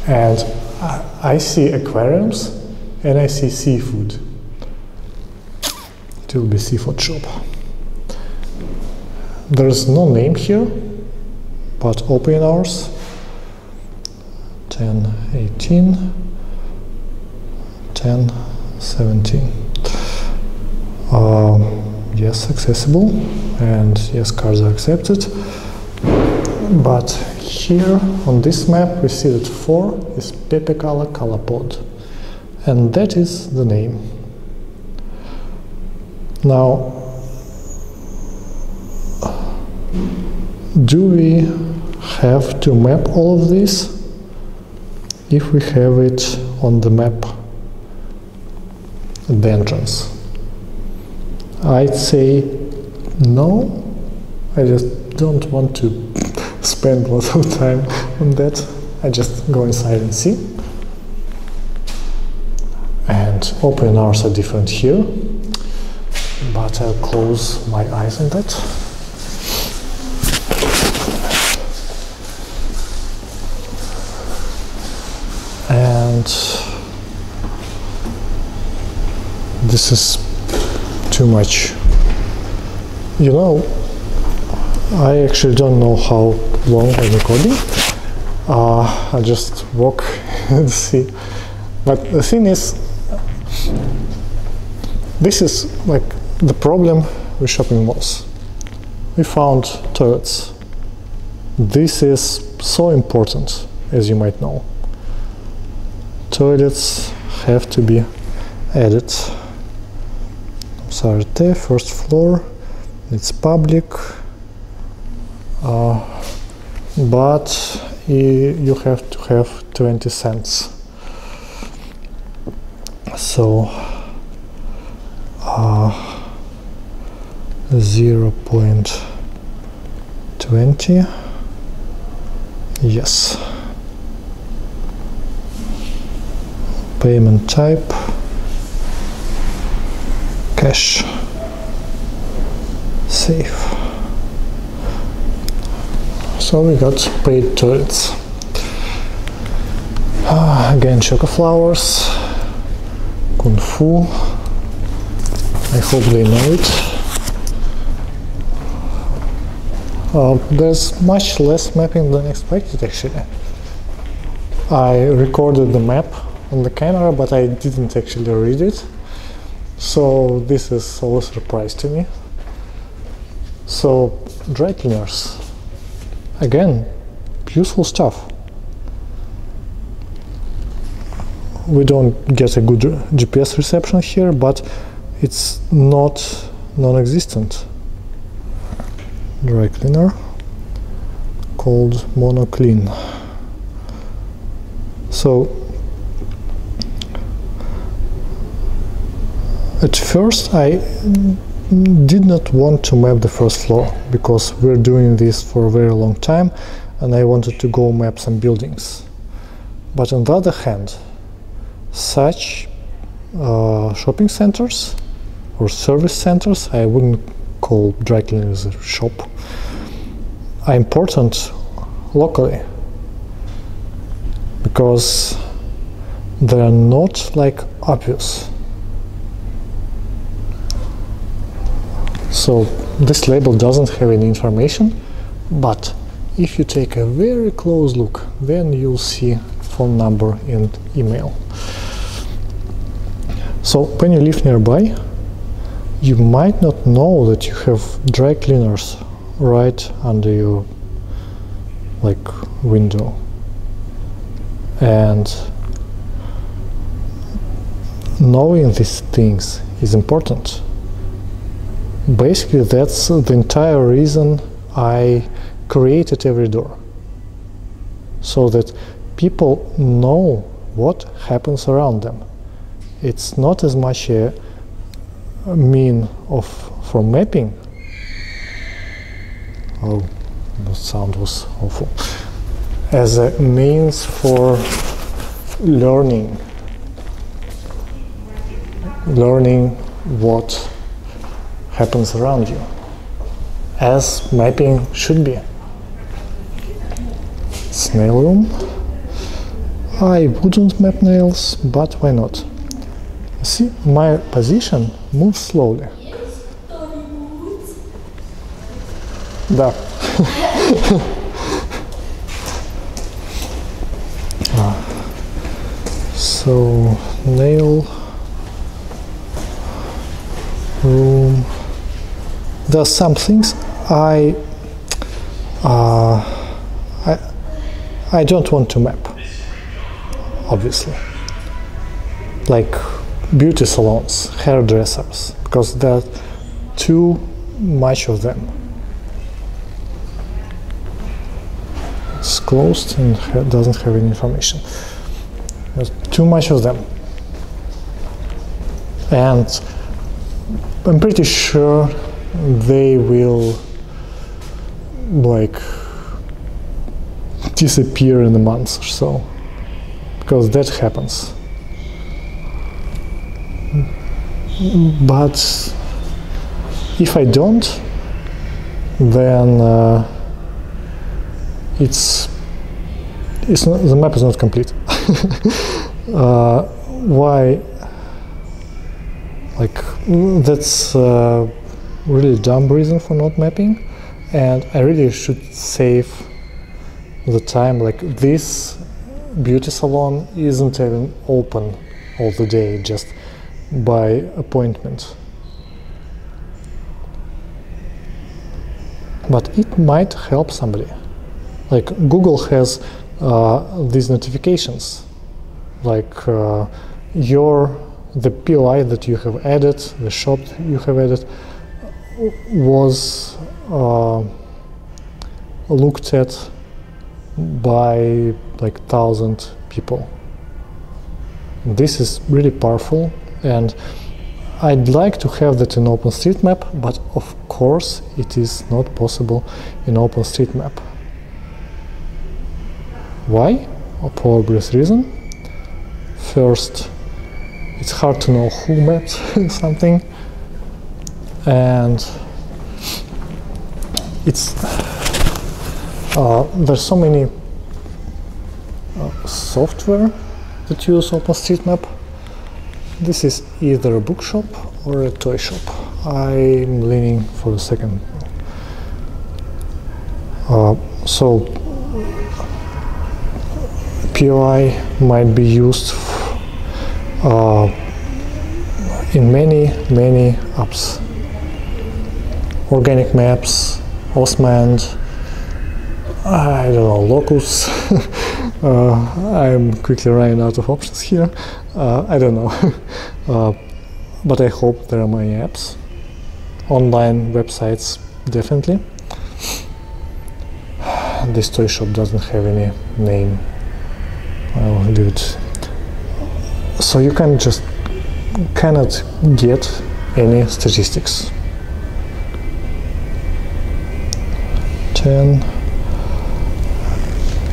and I, I see aquariums and I see seafood. It will be seafood shop. There's no name here, but opening hours 10, 18, 10, 17. Um, yes, accessible, and yes, cards are accepted. But here on this map, we see that 4 is Pepekala Kalapod, and that is the name. Now, do we have to map all of this? If we have it on the map at the entrance, I'd say no. I just don't want to spend a lot of time on that. I just go inside and see. And open hours are different here, but I'll close my eyes on that. And this is too much. You know, I actually don't know how long recording. Uh, I just walk and see. But the thing is, this is like the problem with shopping malls. We found toilets. This is so important, as you might know. Toilets have to be added. Sarte, first floor, it's public, uh, but you have to have 20 cents. So uh, 0 0.20 yes. Payment type. Cash. Save so we got paid toilets uh, again choco flowers kung fu. I hope they know it. Uh, there's much less mapping than expected actually. I recorded the map on the camera but I didn't actually read it. So this is a surprise to me. So dry cleaners again useful stuff. We don't get a good GPS reception here but it's not non-existent. Dry cleaner. Called monoclean so at first I did not want to map the first floor because we're doing this for a very long time and I wanted to go map some buildings. But on the other hand such uh, shopping centers or service centers I wouldn't call dry cleaners a shop are important locally. Because they are not like obvious so this label doesn't have any information but if you take a very close look then you'll see phone number and email. So when you live nearby you might not know that you have dry cleaners right under your like window. And knowing these things is important basically that's the entire reason I created Every Door. So that people know what happens around them. It's not as much a mean of for mapping. Oh the sound was awful. As a means for learning. Learning what happens around you as mapping should be. Snail room? I wouldn't map nails but why not? See my position moves slowly. Да ah. so nail there are some things I uh, I I don't want to map obviously. Like beauty salons hairdressers because there are too much of them. It's closed and ha doesn't have any information. There's too much of them. And I'm pretty sure they will like disappear in a month or so. Because that happens. But if I don't then uh, it's it's not, the map is not complete. Uh, why? Like that's uh, really dumb reason for not mapping and I really should save the time like this beauty salon isn't even open all the day just by appointment. But it might help somebody. Like Google has uh, these notifications. Like uh, your the POI that you have added the shop you have added was uh, looked at by like thousand people. This is really powerful and I'd like to have that in OpenStreetMap, but of course it is not possible in OpenStreetMap. Why? For obvious reason. First, it's hard to know who maps something and it's uh, there's so many uh, software that use OpenStreetMap. This is either a bookshop or a toy shop. I'm leaning for the second. Uh, so POI might be used uh, in many many apps organic maps, Osmand, I don't know, Locus. uh, I'm quickly running out of options here. Uh, I don't know. uh, but I hope there are many apps. Online websites, definitely. This toy shop doesn't have any name. I'll it. So you can just cannot get any statistics 10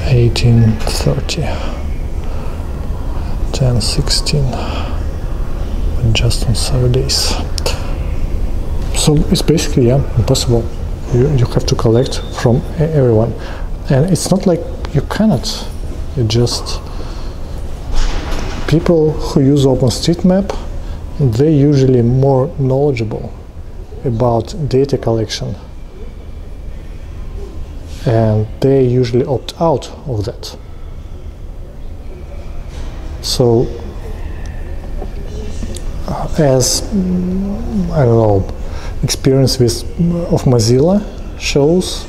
18 30 10 16 just on seven days. So it's basically yeah impossible. You, you have to collect from everyone. And it's not like you cannot. You just people who use OpenStreetMap they're usually more knowledgeable about data collection and they usually opt out of that. So, uh, as I don't know, experience with of Mozilla shows,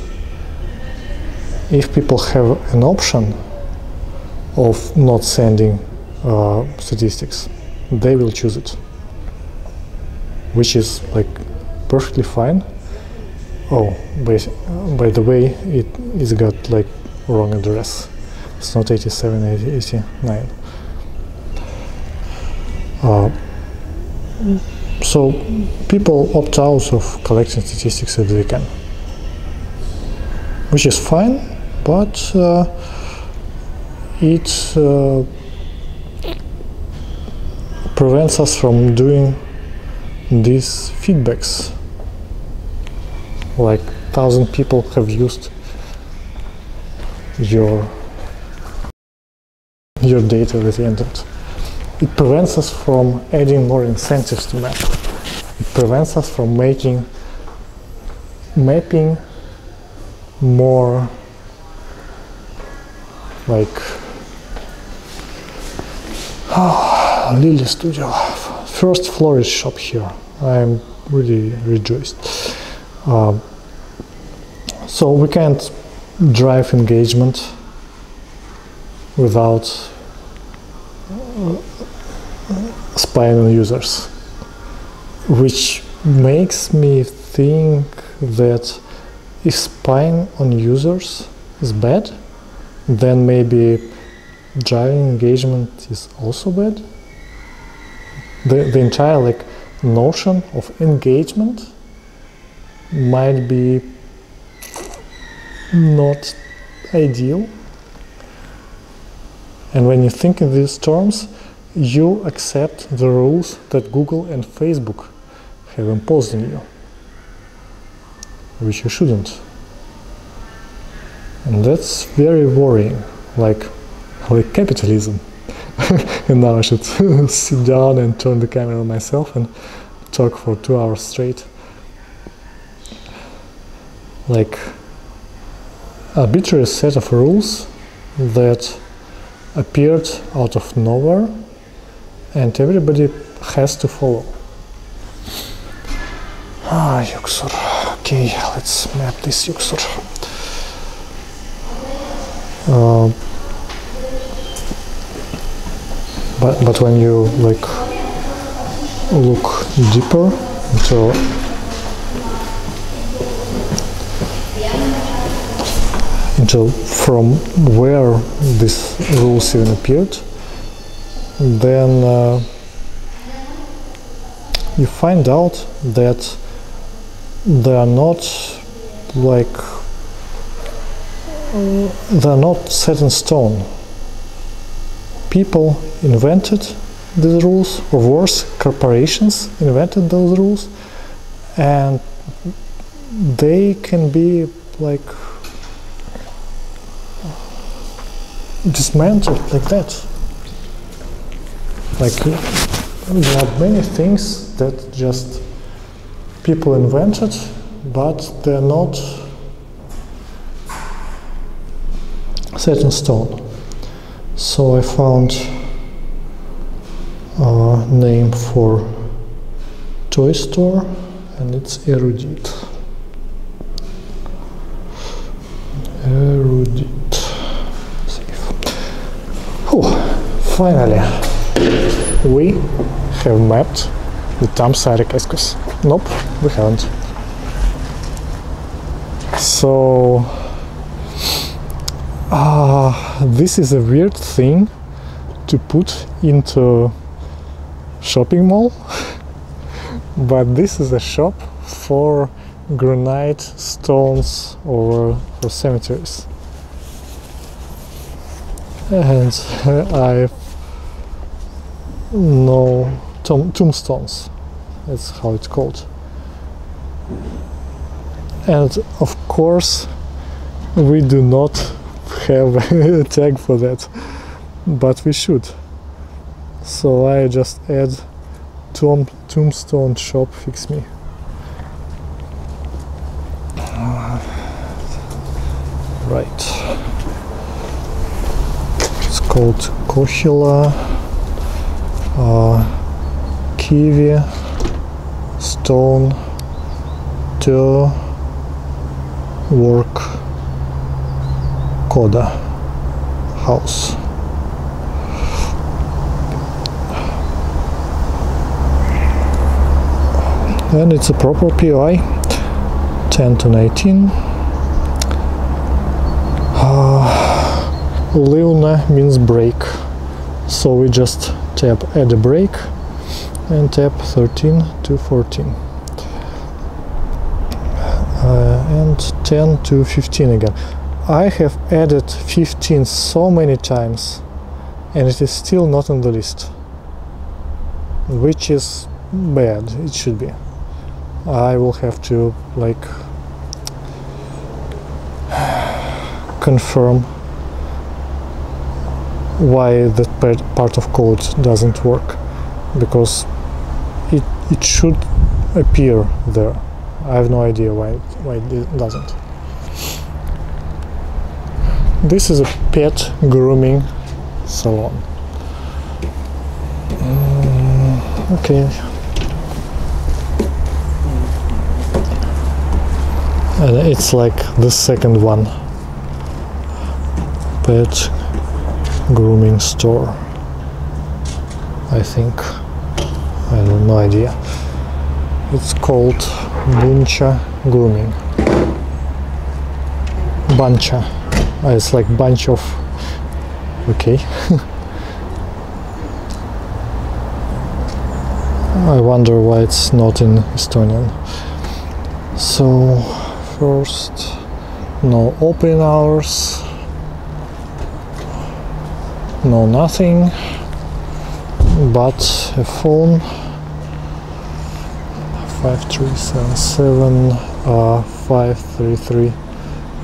if people have an option of not sending uh, statistics, they will choose it, which is like perfectly fine oh by, by the way it is got like wrong address. It's not 87 89 uh, so people opt out of collecting statistics if they can. Which is fine but uh, it uh, prevents us from doing these feedbacks like thousand people have used your your data that you entered. It prevents us from adding more incentives to map. It prevents us from making mapping more like oh, Lily Studio. First florist shop here. I'm really rejoiced. Um, so we can't drive engagement without uh, spying on users, which makes me think that if spying on users is bad, then maybe driving engagement is also bad. The, the entire like notion of engagement might be not ideal And when you think in these terms, you accept the rules that Google and Facebook have imposed on you, which you shouldn't. And that's very worrying, like, like capitalism. and now I should sit down and turn the camera on myself and talk for two hours straight. Like, arbitrary set of rules that appeared out of nowhere and everybody has to follow. Ah, Yuxur. Okay, let's map this Yuxur. Uh, but but when you like look deeper into into from where these rules even appeared, then uh, you find out that they are not like they are not set in stone. People invented these rules, or worse, corporations invented those rules, and they can be like dismantled like that. Like there are many things that just people invented, but they're not set in stone. So I found a name for toy store and it's erudite. Erudite. Save. Oh, finally, we have mapped the Tammsaare Keskus. Nope, we haven't. So, uh, this is a weird thing to put into shopping mall, but this is a shop for granite stones or for cemeteries. And I tom- tombstones. That's how it's called. And of course, we do not have a tag for that, but we should. So I just add tomb, tombstone shop fix me. Right. It's called Kohila uh, Kiwi Stone to Work Koda House. and it's a proper POI 10 to 19 uh, Luna means break so we just tap add a break and tap 13 to 14 uh, and 10 to 15 again. I have added 15 so many times and it is still not on the list which is bad. It should be. I will have to like confirm why that part of code doesn't work because it, it should appear there. I have no idea why why it doesn't. This is a pet grooming salon. Mm, okay, and it's like the second one pet grooming store. I think i have no idea. It's called buncha grooming. Buncha. Uh, it's like bunch of okay. I wonder why it's not in estonian. So first no open hours no nothing but a phone. 5377 uh, 533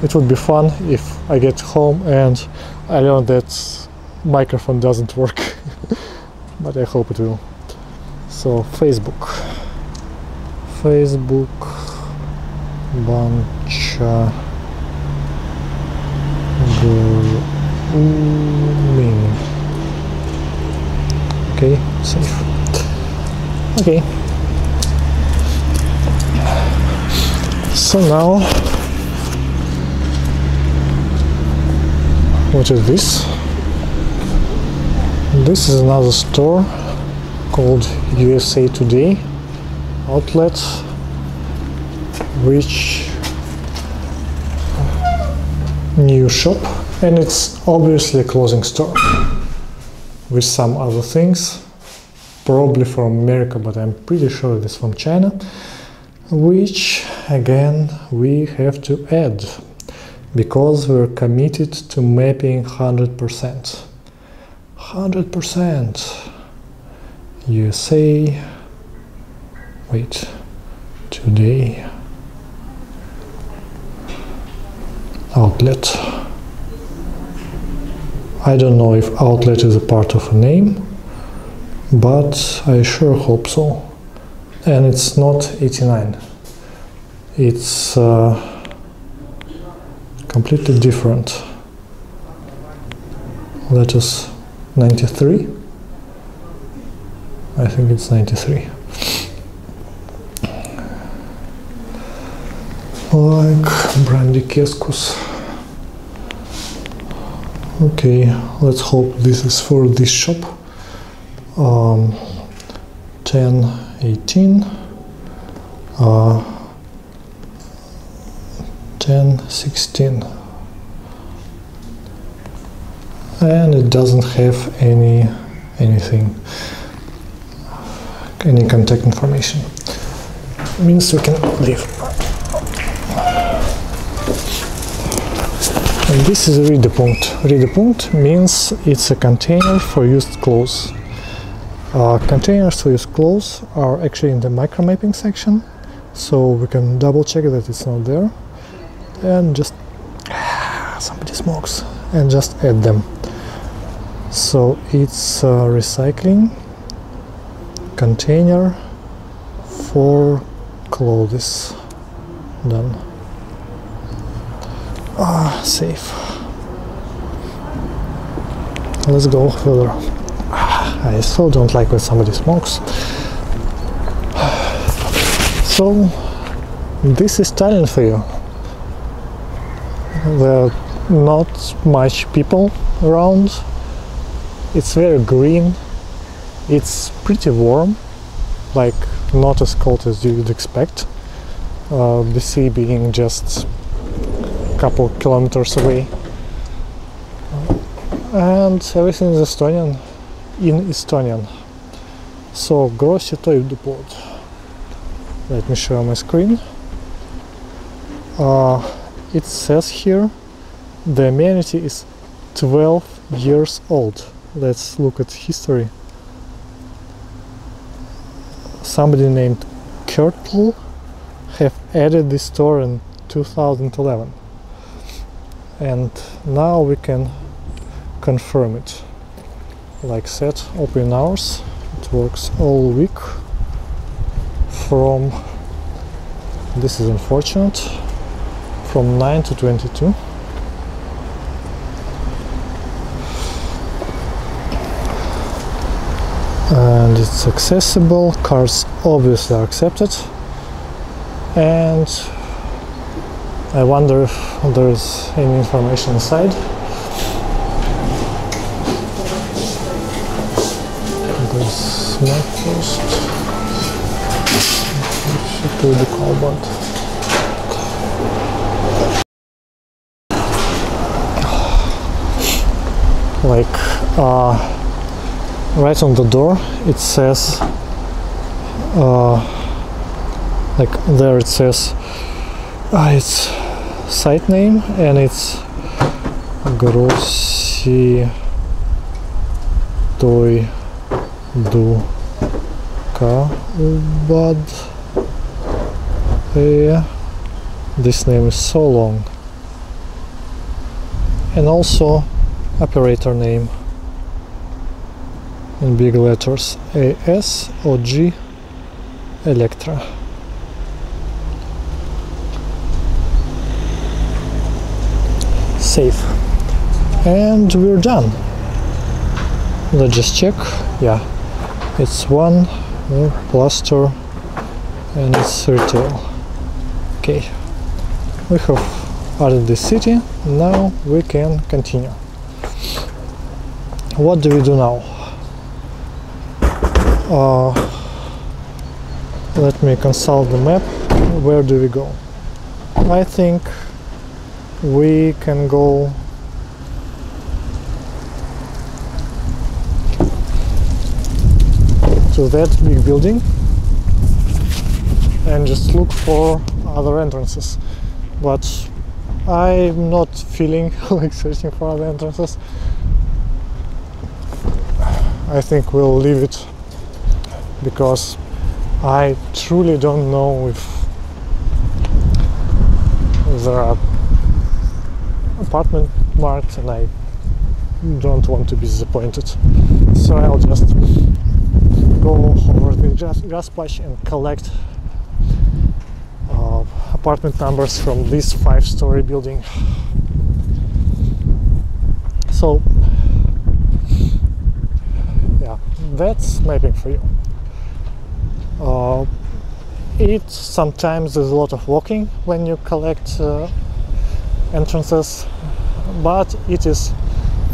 it would be fun if I get home and I learn that microphone doesn't work but I hope it will. So Facebook. Facebook Bancha Grooming okay safe. Okay. So now what is this? This is another store called USA Today outlet which uh, new shop. And it's obviously a clothing store with some other things probably from America but I'm pretty sure it is from China which again we have to add because we're committed to mapping 100% 100% USA wait today. Outlet. I don't know if outlet is a part of a name but I sure hope so. And it's not 89 it's uh, completely different. Let us 93 I think it's 93 like brandy keskus okay let's hope this is for this shop um, 10 18 uh, 10 16 and it doesn't have any anything any contact information means we can leave and this is a Redepunkt. Redepunkt means it's a container for used clothes. Uh, containers for used clothes are actually in the micro mapping section, so we can double check that it's not there, and just somebody smokes, and just add them. So it's uh, recycling container for clothes. Done. Ah safe. Let's go further I still don't like when somebody smokes. So this is Tallinn for you. There are not much people around. It's very green. It's pretty warm like not as cold as you would expect. Uh, the sea being just a couple kilometers away. And everything is Estonian in Estonian. So Grossi Toidukaubad let me show my screen. Uh, it says here the amenity is 12 years old. Let's look at history. Somebody named Kurtl have added this store in 2011 and now we can confirm it like said open hours. It works all week from this is unfortunate from 9 to 22 and it's accessible cars obviously are accepted. And I wonder if there's any information inside first. Should do the combat. Like uh, right on the door, it says. Uh, like there it says uh, it's site name and it's Grossi Toy Do but this name is so long and also operator name. In big letters AS or Electra Safe. and we're done. Let's just check. Yeah it's one plaster and it's retail. Okay, we have added the city. Now we can continue. What do we do now? Uh, let me consult the map. Where do we go? I think we can go to that big building and just look for other entrances. But I'm not feeling like searching for other entrances. I think we'll leave it because I truly don't know if there are apartment marked and I don't want to be disappointed. So I'll just go over the grass, patch and collect uh, apartment numbers from this five-story building. So, yeah, that's mapping for you. Uh, it sometimes there's a lot of walking when you collect uh, entrances, but it is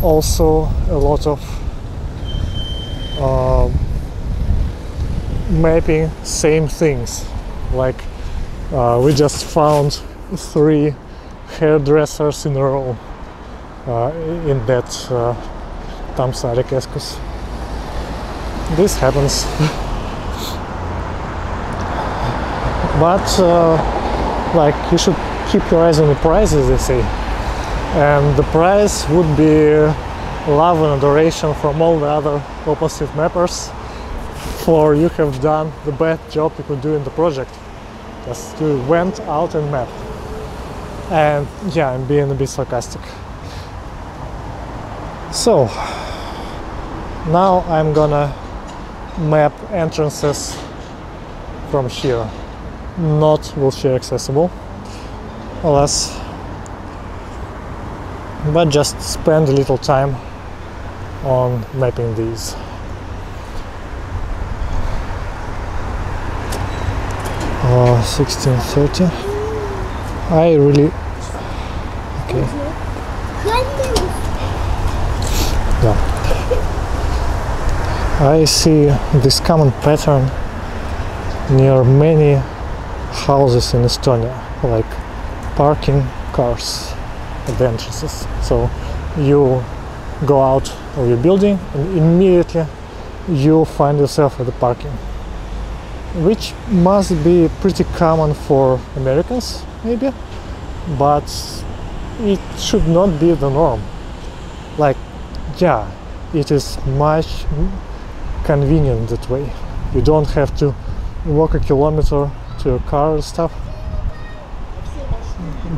also a lot of uh, mapping same things like uh, we just found three hairdressers in a row uh, in that uh, Tammsaare Keskus. This happens. but uh, like you should keep your eyes on the prices they say and the price would be love and adoration from all the other opposite mappers for you have done the best job you could do in the project. Just you went out and mapped. And yeah, I'm being a bit sarcastic. So now I'm gonna map entrances from here. Not wheelchair accessible, unless but just spend a little time on mapping these. Uh, 1630. I really okay. Yeah. I see this common pattern near many houses in Estonia, like parking cars at the entrances. So you go out of your building and immediately you find yourself at the parking which must be pretty common for Americans, maybe, but it should not be the norm. Like, yeah, it is much convenient that way. You don't have to walk a kilometer to your car and stuff,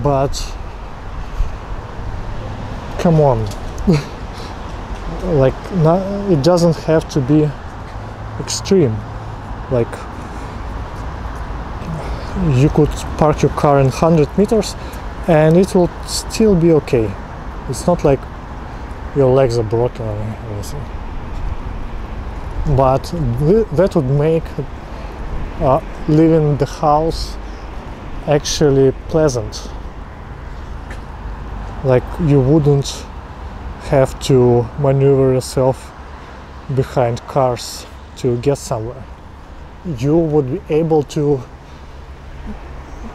but come on, like, it doesn't have to be extreme. Like, you could park your car in 100 meters and it will still be okay. It's not like your legs are broken or anything. But that would make uh, leaving the house actually pleasant. Like you wouldn't have to maneuver yourself behind cars to get somewhere. You would be able to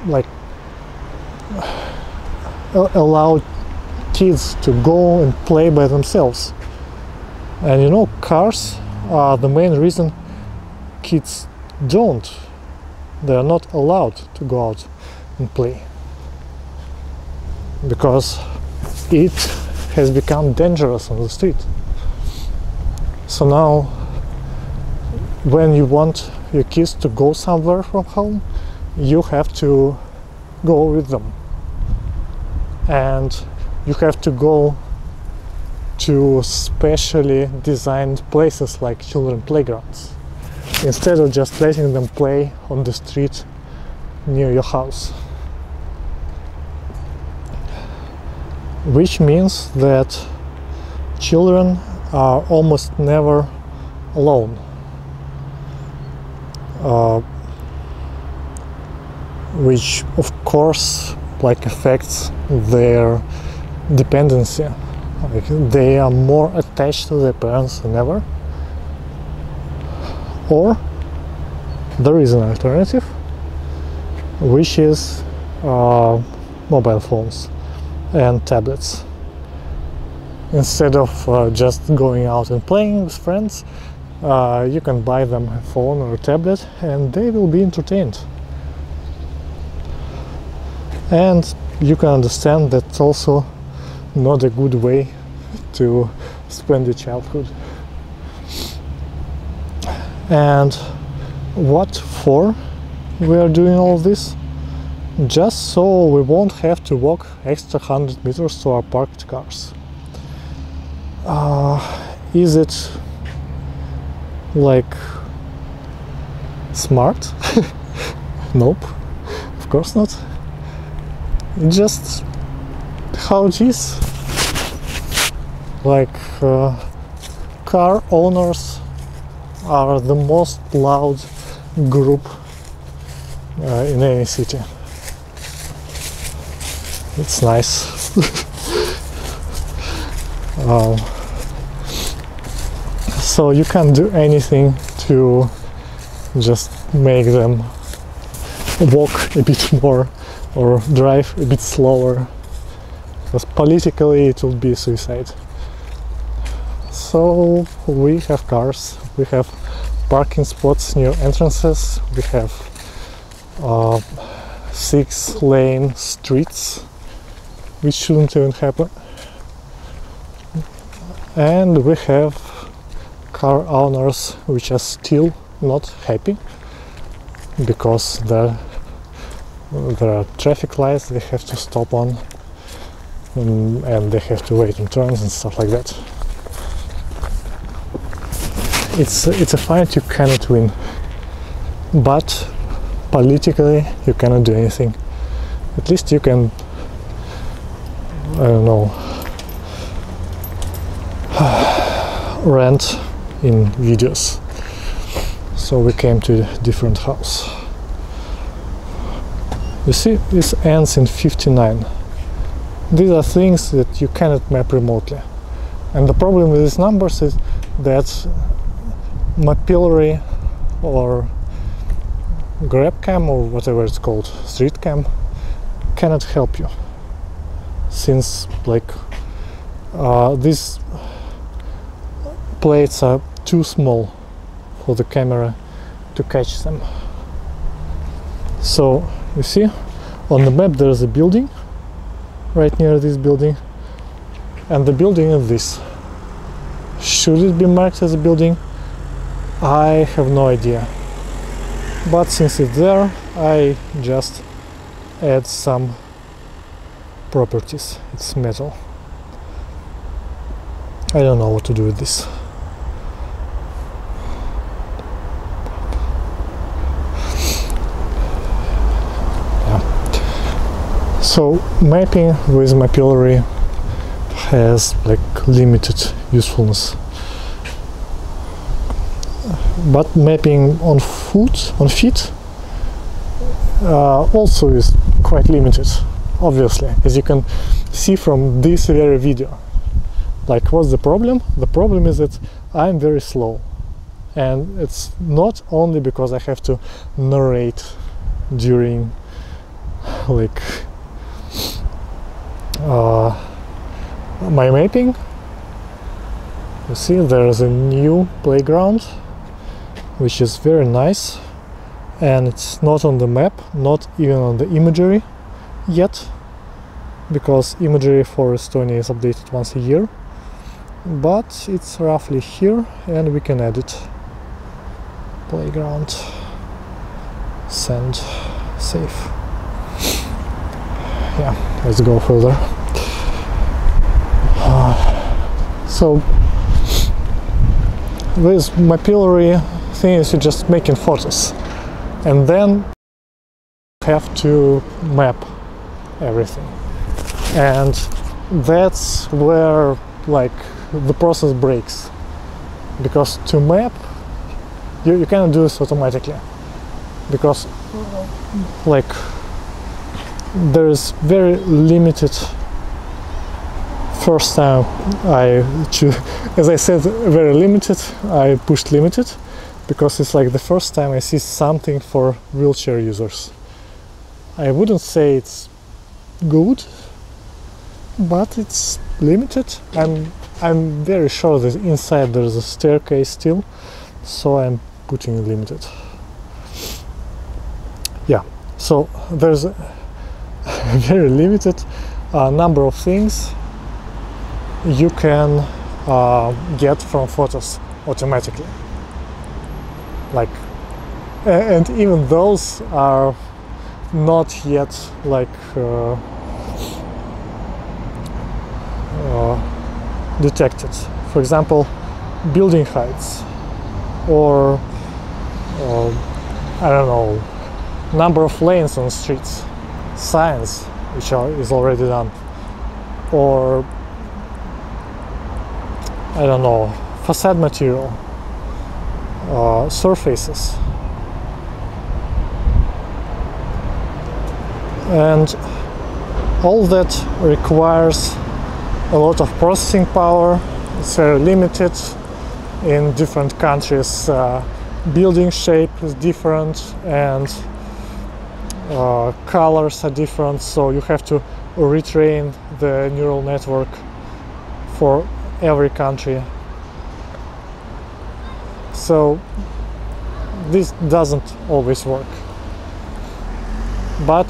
like allow kids to go and play by themselves. And you know cars are the main reason kids don't. They are not allowed to go out and play. Because it has become dangerous on the street. So now, when you want your kids to go somewhere from home, you have to go with them. And you have to go to specially designed places like children playgrounds instead of just letting them play on the street near your house. Which means that children are almost never alone. Uh, which of course like affects their dependency. Like they are more attached to their parents than ever. Or there is an alternative which is uh, mobile phones and tablets. Instead of uh, just going out and playing with friends uh, you can buy them a phone or a tablet and they will be entertained and you can understand that's also not a good way to spend your childhood. And what for we are doing all this? Just so we won't have to walk extra 100 meters to our parked cars. Uh, is it like smart? Nope. Of course not just how it is. Like uh, car owners are the most loud group uh, in any city. It's nice. Um, so you can't do anything to just make them walk a bit more or drive a bit slower. Because politically it would be suicide. So we have cars. We have parking spots near entrances. We have uh, six lane streets which shouldn't even happen. And we have car owners which are still not happy because there there are traffic lights they have to stop on um, and they have to wait in turns and stuff like that. It's it's a fight you cannot win but politically you cannot do anything. At least you can i don't know rant in videos. So we came to a different house you see this ends in 59 these are things that you cannot map remotely. And the problem with these numbers is that mapillary or GrabCam or whatever it's called street cam cannot help you. Since like uh, these plates are too small for the camera to catch them. So you see? On the map there's a building right near this building. And the building is this. Should it be marked as a building? I have no idea. But since it's there I just add some properties. It's metal. I don't know what to do with this so mapping with mapillary has like limited usefulness. But mapping on foot on feet uh, also is quite limited obviously as you can see from this very video. Like what's the problem? The problem is that i'm very slow and it's not only because i have to narrate during like uh, my mapping. You see there's a new playground which is very nice. And it's not on the map not even on the imagery yet because imagery for Estonia is updated once a year. But it's roughly here and we can edit playground. Send. Save yeah let's go further. Uh, so this mapillary thing is you're just making photos. And then have to map everything. And that's where like the process breaks. Because to map you, you cannot do this automatically. Because like there is very limited first time I choose as I said very limited. I pushed limited because it's like the first time I see something for wheelchair users. I wouldn't say it's good but it's limited. I'm I'm very sure that inside there's a staircase still so I'm putting limited. Yeah so there's very limited number of things you can uh, get from photos automatically. Like and even those are not yet like uh, uh, detected. For example building heights or uh, I don't know number of lanes on streets signs which are, is already done. Or I don't know facade material uh, surfaces. And all that requires a lot of processing power. It's very limited in different countries uh, building shape is different and uh, colors are different so you have to retrain the neural network for every country. So this doesn't always work. But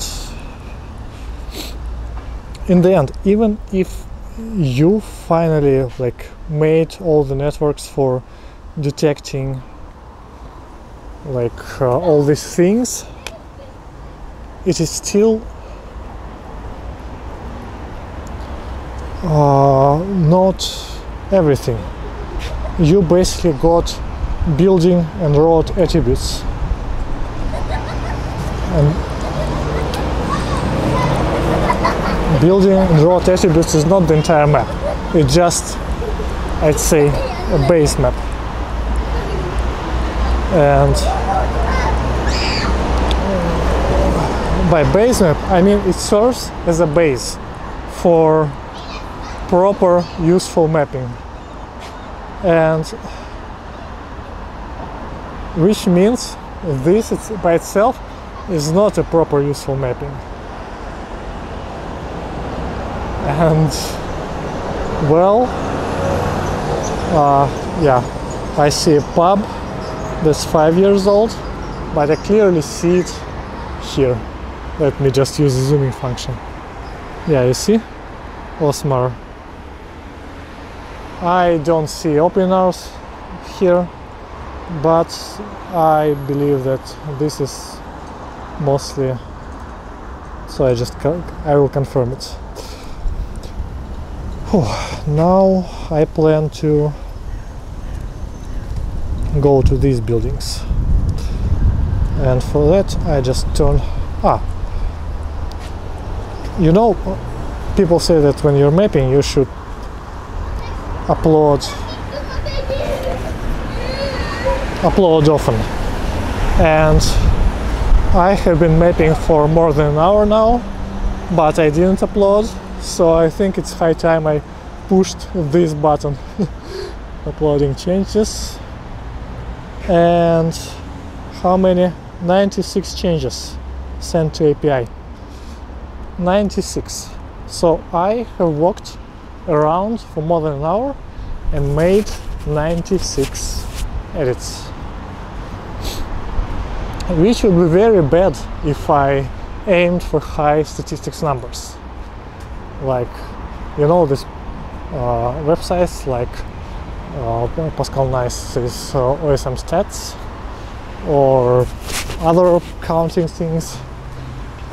in the end even if you finally like made all the networks for detecting like uh, all these things it is still uh, not everything. You basically got building and road attributes. And building and road attributes is not the entire map. It's just I'd say a base map. And by base map I mean it serves as a base for proper useful mapping. And which means this by itself is not a proper useful mapping. And well uh, yeah I see a pub that's five years old but I clearly see it here let me just use the zooming function. Yeah you see? Osmar. I don't see open hours here but I believe that this is mostly so I just I will confirm it. Whew. now I plan to go to these buildings. And for that I just turn ah you know people say that when you're mapping you should upload upload often. And I have been mapping for more than an hour now but I didn't upload so I think it's high time I pushed this button. Uploading changes. And how many? 96 changes sent to API 96 so I have walked around for more than an hour and made 96 edits. Which would be very bad if I aimed for high statistics numbers. Like you know this uh, websites like uh, Pascal Neis's uh, OSM stats or other counting things,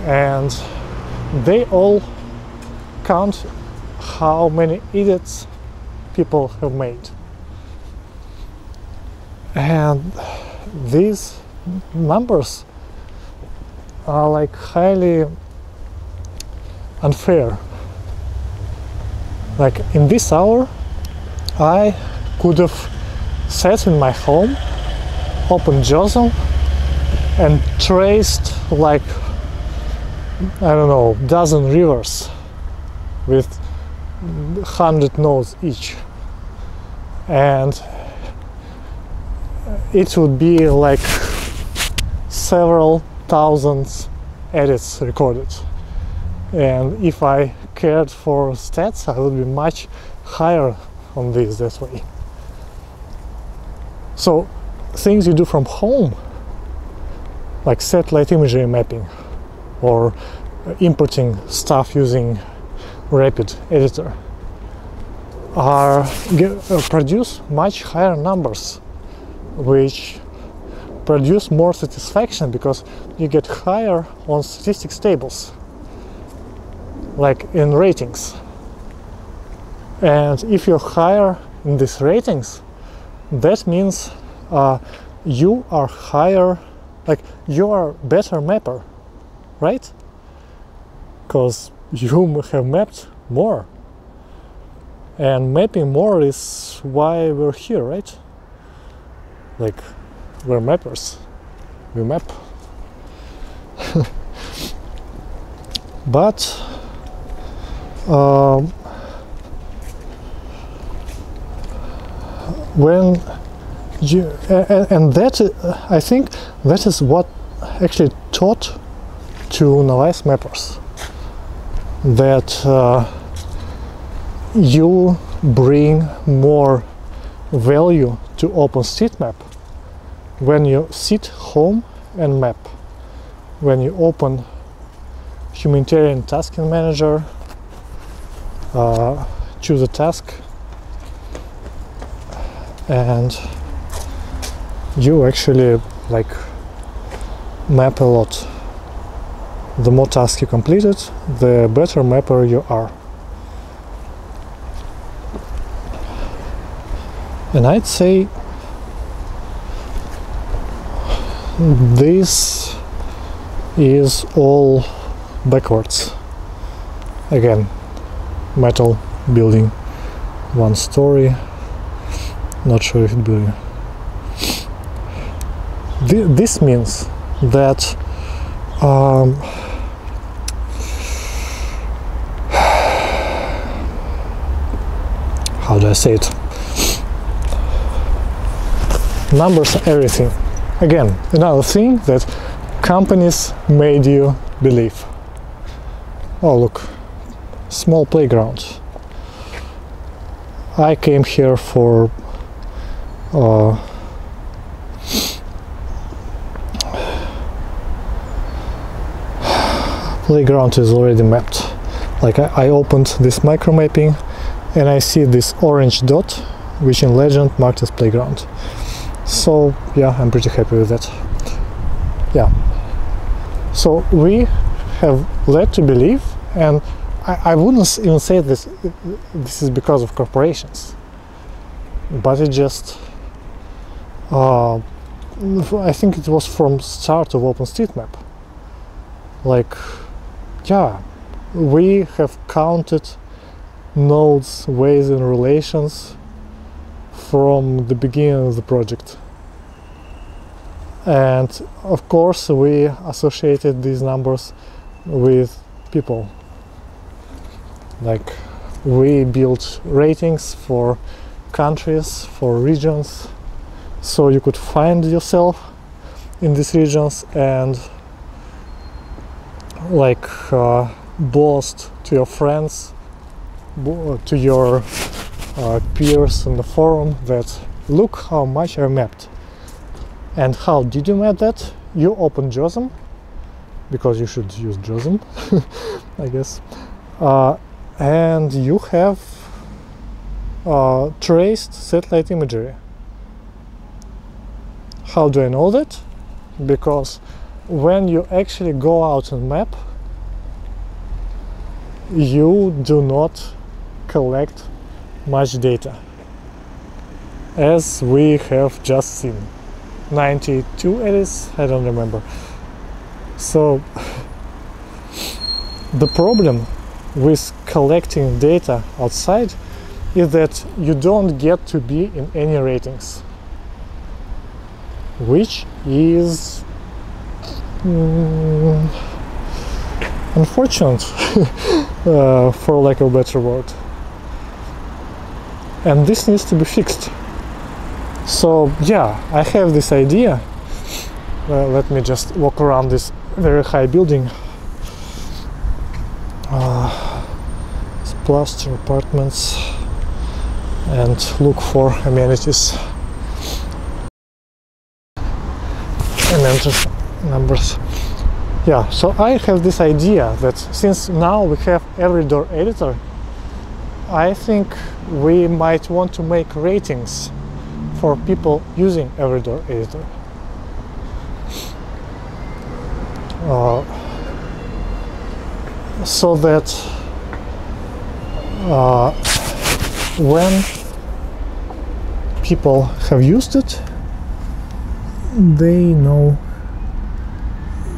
and they all count how many edits people have made. And these numbers are like highly unfair. Like in this hour, I could have sat in my home, opened JOSM, and traced like I don't know dozen rivers with hundred nodes each, and it would be like several thousands edits recorded. And if I cared for stats, I would be much higher on this that way. So, things you do from home, like satellite imagery mapping or importing stuff using Rapid Editor, are uh, produce much higher numbers, which produce more satisfaction because you get higher on statistics tables, like in ratings. And if you're higher in these ratings, that means uh, you are higher, like you are better mapper, right? Because you have mapped more. And mapping more is why we're here, right? Like we're mappers. We map. but um, when you and, and that I think that is what actually taught to novice mappers that uh, you bring more value to OpenStreetMap when you sit home and map. When you open humanitarian tasking manager uh, choose a task and you actually like map a lot the more tasks you completed the better mapper you are. And I'd say this is all backwards. Again metal building one story. Not sure if it building this means that um, how do I say it? Numbers are everything. Again another thing that companies made you believe. Oh look small playground i came here for uh, playground is already mapped. Like I, I opened this micro mapping and I see this orange dot which in legend marked as playground. So yeah i'm pretty happy with that. Yeah. So we have led to believe and I, I wouldn't even say this this is because of corporations but it just uh, I think it was from start of OpenStreetMap. Like yeah we have counted nodes ways and relations from the beginning of the project. And of course, we associated these numbers with people. Like, we built ratings for countries, for regions, so you could find yourself in these regions and like uh, boast to your friends, to your uh, peers in the forum that look how much I mapped. And how did you map that? You open JOSM because you should use JOSM, I guess. Uh, and you have uh, traced satellite imagery. How do I know that? Because when you actually go out and map, you do not collect much data. As we have just seen 92 edits i don't remember. So the problem with collecting data outside is that you don't get to be in any ratings which is mm, unfortunate uh, for lack of a better word and this needs to be fixed. So yeah i have this idea. Uh, let me just walk around this very high building. Uh, plaster apartments and look for amenities. And numbers. Yeah so i have this idea that since now we have Every Door editor i think we might want to make ratings for people using Every Door editor. Uh, so that uh, when people have used it they know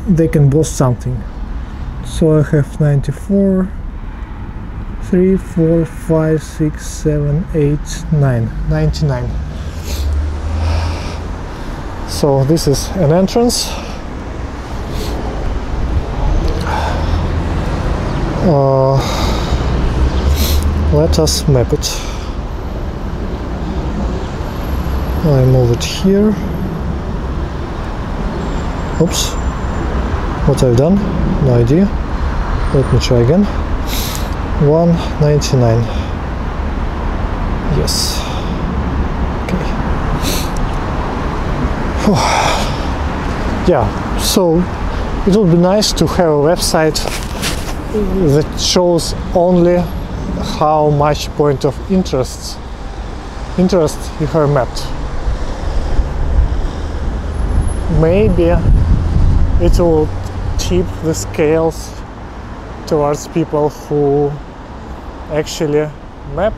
they can boost something. So I have 94 3 4 5 6 7 8 9 99 so this is an entrance. Uh, let us map it. I move it here. Oops. What I've done? No idea. Let me try again 199 yes. Okay. Yeah so it would be nice to have a website that shows only how much point of interest interest you have mapped maybe it will tip the scales towards people who actually map.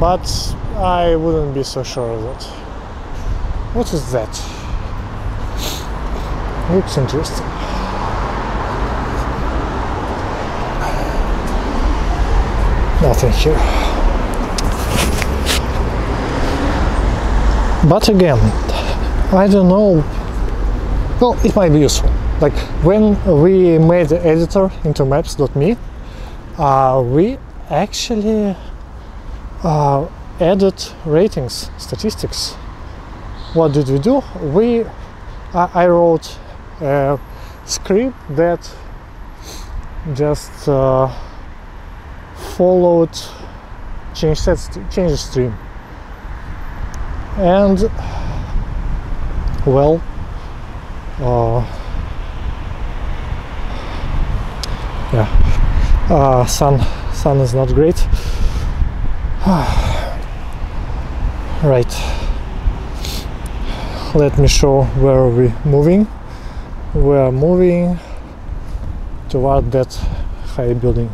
But I wouldn't be so sure of that. What is that? Looks interesting. Nothing here. But again I don't know. Well it might be useful. Like when we made the editor into maps.me uh, we actually uh, added ratings statistics. What did we do? We I, wrote a script that just uh, followed change sets change stream. And well uh, yeah uh, sun sun is not great. Right. Let me show where are we moving. We are moving toward that high building.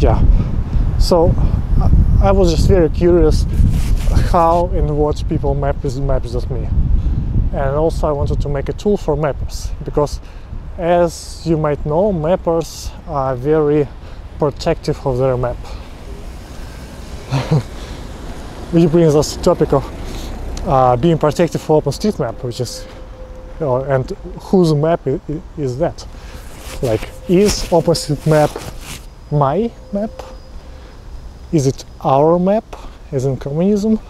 Yeah. So I was just very curious how and what people map is maps.me and also I wanted to make a tool for mappers because as you might know mappers are very protective of their map. Which brings us to the topic of uh, being protective for OpenStreetMap which is and whose map is that? Like is OpenStreetMap my map? Is it our map as in communism?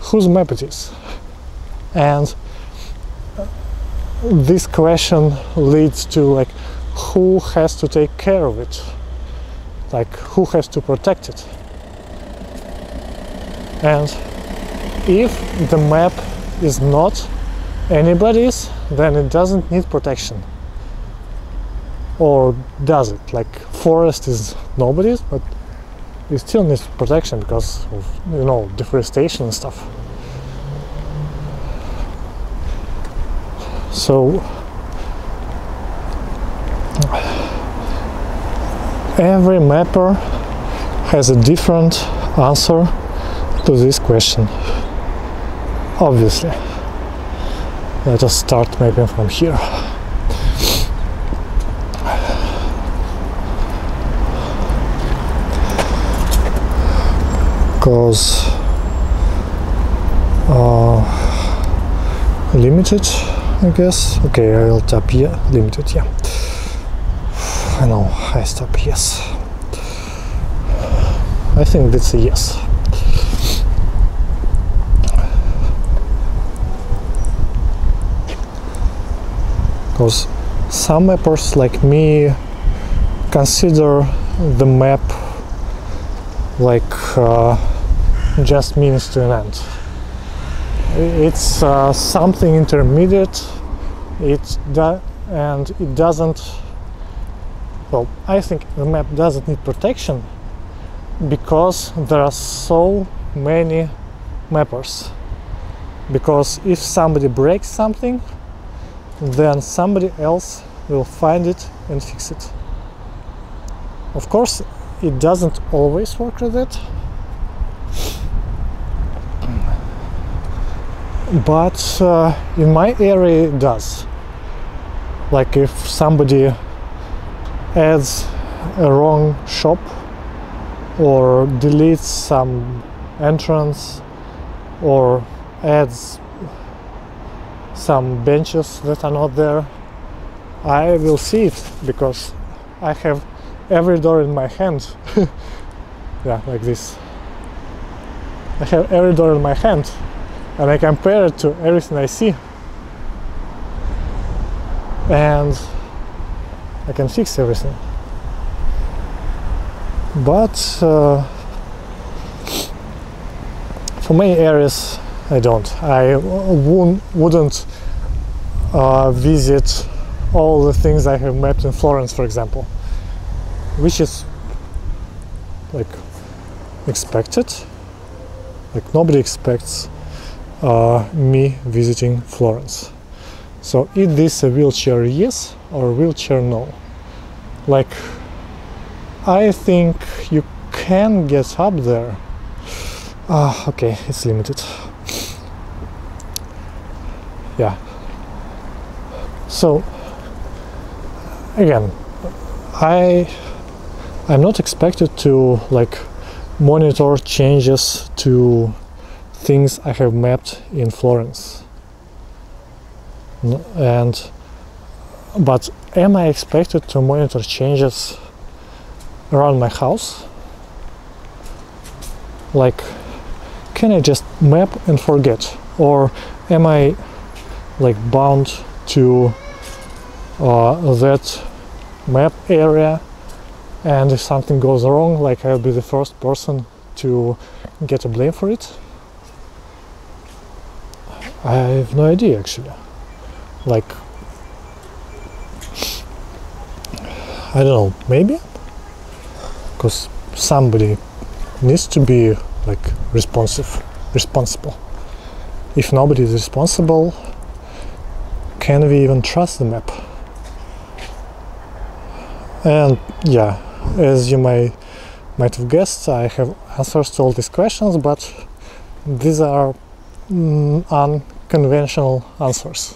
Whose map it is? And this question leads to like who has to take care of it? Like who has to protect it? And if the map is not anybody's then it doesn't need protection. Or does it? Like forest is nobody's but it still needs protection because of you know deforestation and stuff. So every mapper has a different answer to this question. Obviously. Let us start mapping from here. Because uh, limited, I guess. Okay, I'll tap here. Limited, yeah. I know, I stop yes. I think that's a yes. Because some mappers like me consider the map like uh, just means to an end. It's uh, something intermediate. It and it doesn't. Well, I think the map doesn't need protection because there are so many mappers. Because if somebody breaks something, then somebody else will find it and fix it. Of course, it doesn't always work like that. But uh, in my area, it does. Like if somebody adds a wrong shop or deletes some entrance or adds some benches that are not there i will see it because i have Every Door in my hand. Yeah like this. I have Every Door in my hand and i compare it to everything i see and i can fix everything but uh, for many areas I don't. I wouldn't uh, visit all the things I have mapped in Florence, for example, which is like expected. Like nobody expects uh, me visiting Florence. So is this a wheelchair yes or wheelchair no? Like I think you can get up there. Ah, okay, it's limited. Yeah. So again, I I'm not expected to like monitor changes to things I have mapped in Florence. And but am I expected to monitor changes around my house? Like, can I just map and forget? Or am I like bound to uh, that map area? And if something goes wrong, like I'll be the first person to get a blame for it? I have no idea actually. Like, I don't know, maybe? because somebody needs to be like responsive responsible. If nobody is responsible can we even trust the map? And yeah as you may might have guessed i have answers to all these questions but these are mm, unconventional answers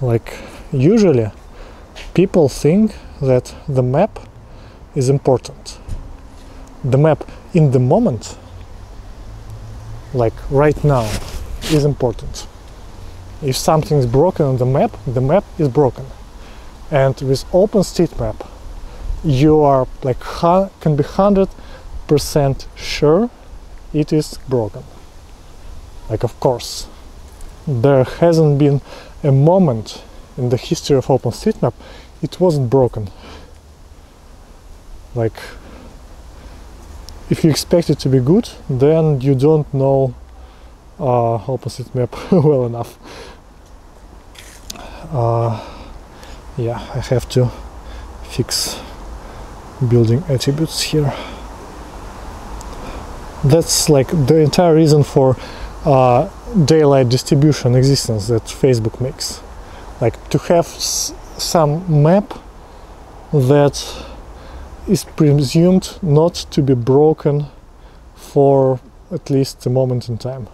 like usually people think that the map is important. The map in the moment, like right now, is important. If something is broken on the map, the map is broken. And with OpenStreetMap, you are like can be hundred percent sure it is broken. Like of course, there hasn't been a moment in the history of OpenStreetMap it wasn't broken. Like if you expect it to be good then you don't know uh, OpenStreetMap well enough. Uh, yeah I have to fix building attributes here. That's like the entire reason for uh, daylight distribution existence that Facebook makes. Like to have some map that is presumed not to be broken for at least a moment in time.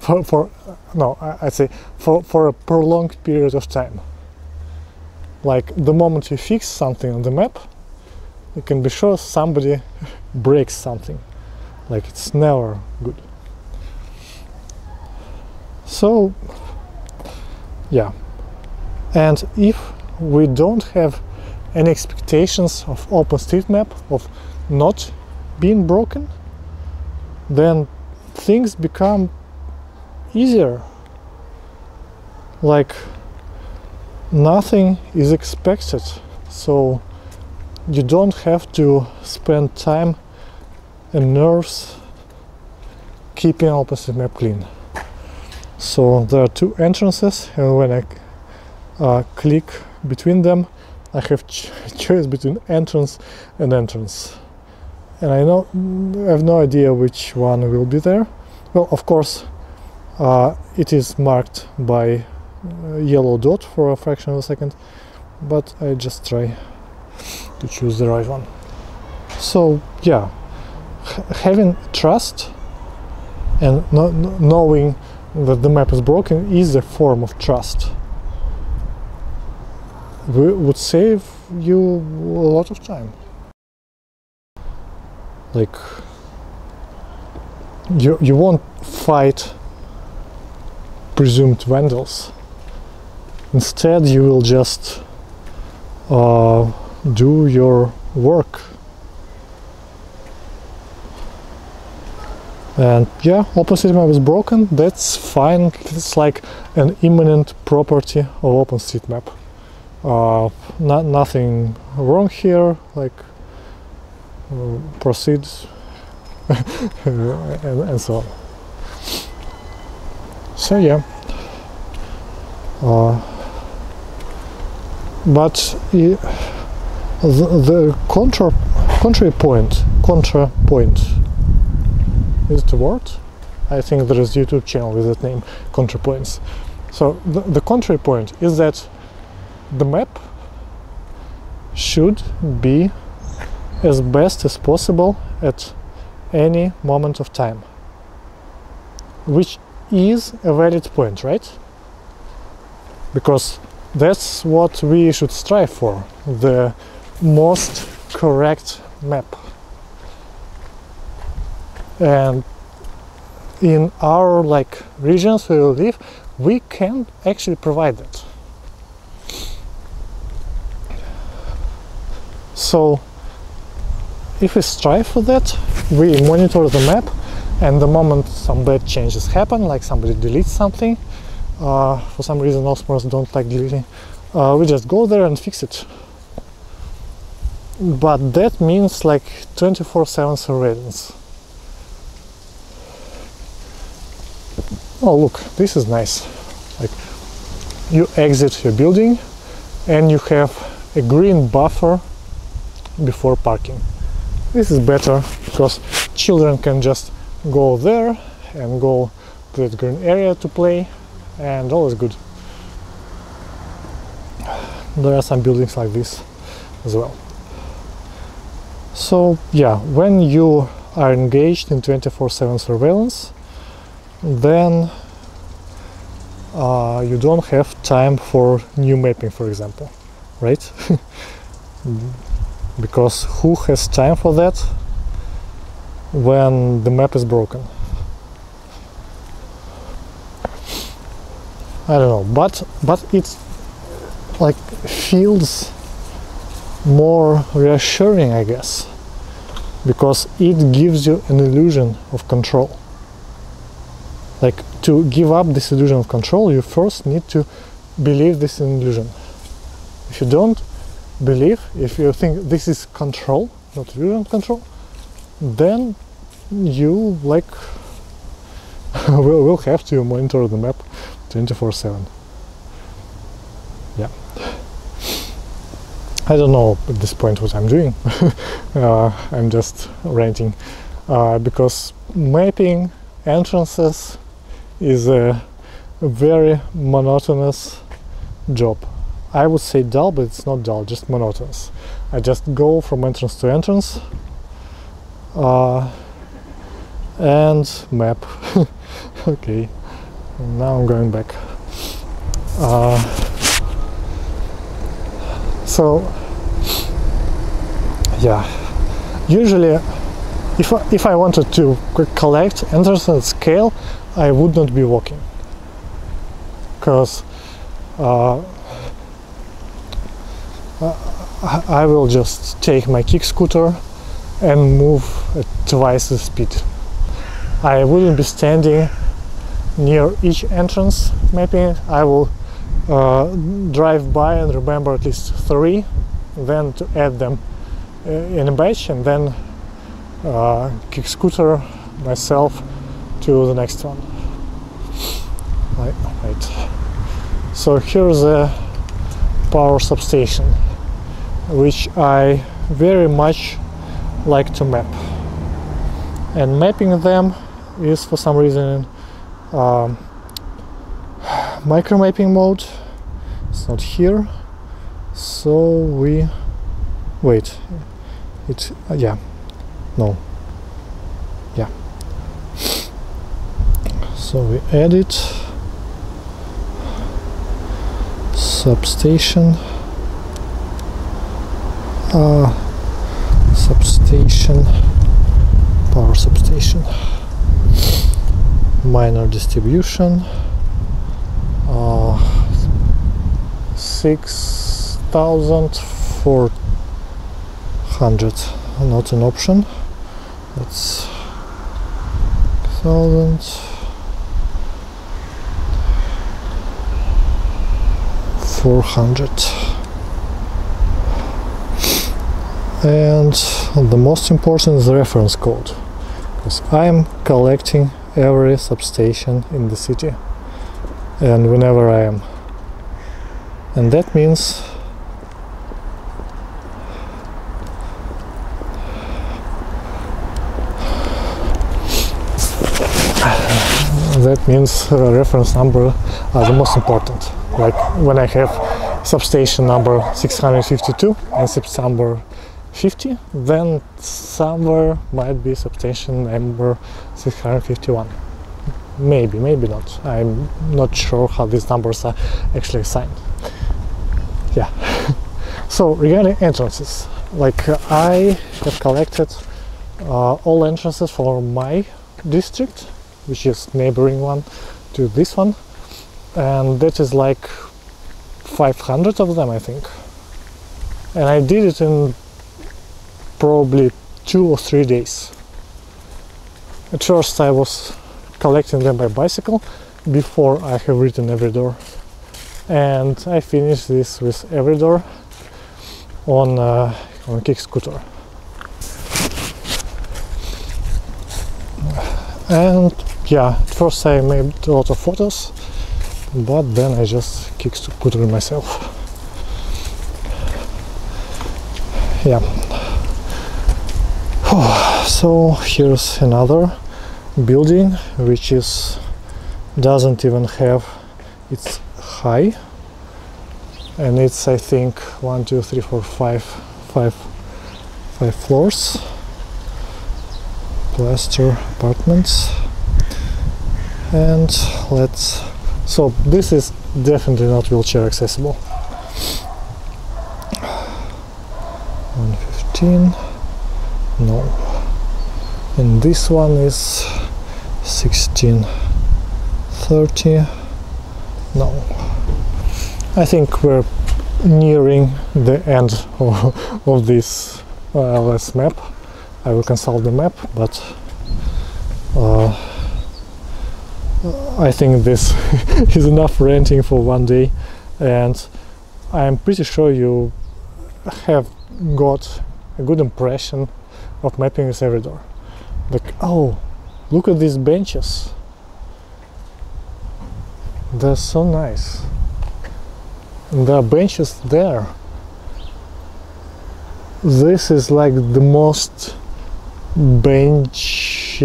For, for no, I'd say for, for a prolonged period of time. Like the moment you fix something on the map, you can be sure somebody breaks something. Like it's never good. So, yeah. And if we don't have any expectations of OpenStreetMap of not being broken, then things become easier. Like nothing is expected, so you don't have to spend time and nerves keeping OpenStreetMap clean. So there are two entrances, and when I uh, click between them, I have ch- choice between entrance and entrance, and I know I have no idea which one will be there. Well, of course, uh, it is marked by a yellow dot for a fraction of a second, but I just try to choose the right one. So yeah, h- having trust and no- knowing that the map is broken is a form of trust. We would save you a lot of time. Like you you won't fight presumed vandals. Instead, you will just uh, do your work. And yeah, OpenStreetMap is broken. That's fine. It's like an imminent property of OpenStreetMap. Uh, not nothing wrong here. Like uh, proceed and, and so on. So yeah. Uh, but the, the contra contrary point contra point is a word? I think there is a YouTube channel with that name, ContraPoints. So the, the contrary point is that the map should be as best as possible at any moment of time, which is a valid point, right? Because that's what we should strive for the most correct map. And in our like regions where we live, we can actually provide that. So if we strive for that, we monitor the map and the moment some bad changes happen, like somebody deletes something, uh, for some reason Osmers don't like deleting, uh, we just go there and fix it. But that means like 24-7 surveillance. Oh look, this is nice. Like you exit your building and you have a green buffer before parking. This is better because children can just go there and go to that green area to play and all is good. There are some buildings like this as well. So yeah, when you are engaged in 24/7 surveillance, then uh, you don't have time for new mapping, for example, right? because who has time for that when the map is broken? I don't know, but but it like feels more reassuring, I guess, because it gives you an illusion of control. Like to give up this illusion of control, you first need to believe this illusion. If you don't believe, if you think this is control, not illusion of control, then you like will will have to monitor the map 24/7. Yeah. I don't know at this point what I'm doing. uh, I'm just ranting. uh, because mapping entrances is a very monotonous job. I would say dull, but it's not dull, just monotonous. I just go from entrance to entrance uh, and map. okay, now I'm going back. Uh, so, yeah, usually if I, if I wanted to collect entrances at scale, I would not be walking because uh, I I will just take my kick scooter and move at twice the speed. I wouldn't be standing near each entrance mapping. I will uh, drive by and remember at least three, then to add them uh, in a batch, and then uh, kick scooter myself to the next one. Right, right. So here's a power substation, which I very much like to map. And mapping them is for some reason um, micro mapping mode. It's not here, so we wait. It uh, yeah, no, So we edit substation. Uh, substation. Power substation. Minor distribution. Uh, 6400 not an option. That's thousand four hundred. And the most important is the reference code because I'm collecting every substation in the city and whenever I am. And that means that means uh, reference number are the most important. Like when I have substation number 652 and substation number 50 then somewhere might be substation number 651 maybe maybe not. I'm not sure how these numbers are actually assigned. Yeah. So regarding entrances like uh, i have collected uh, all entrances for my district which is neighboring one to this one and that is like 500 of them i think and i did it in probably two or three days. At first, I was collecting them by bicycle before I have written Every Door, and I finished this with Every Door on uh, on kick scooter. And yeah, at first I made a lot of photos, but then I just kicked kick scooter myself. Yeah. so here's another building which is doesn't even have its high and it's I think one two three four five five five floors plaster apartments and let's so this is definitely not wheelchair accessible. 115 no. And this one is 1630 no. I think we're nearing the end of, of this uh, map. I will consult the map but uh, I think this is enough renting for one day and I'm pretty sure you have got a good impression of mapping Every Door. Like, oh, look at these benches. They're so nice. There are benches there. This is like the most benched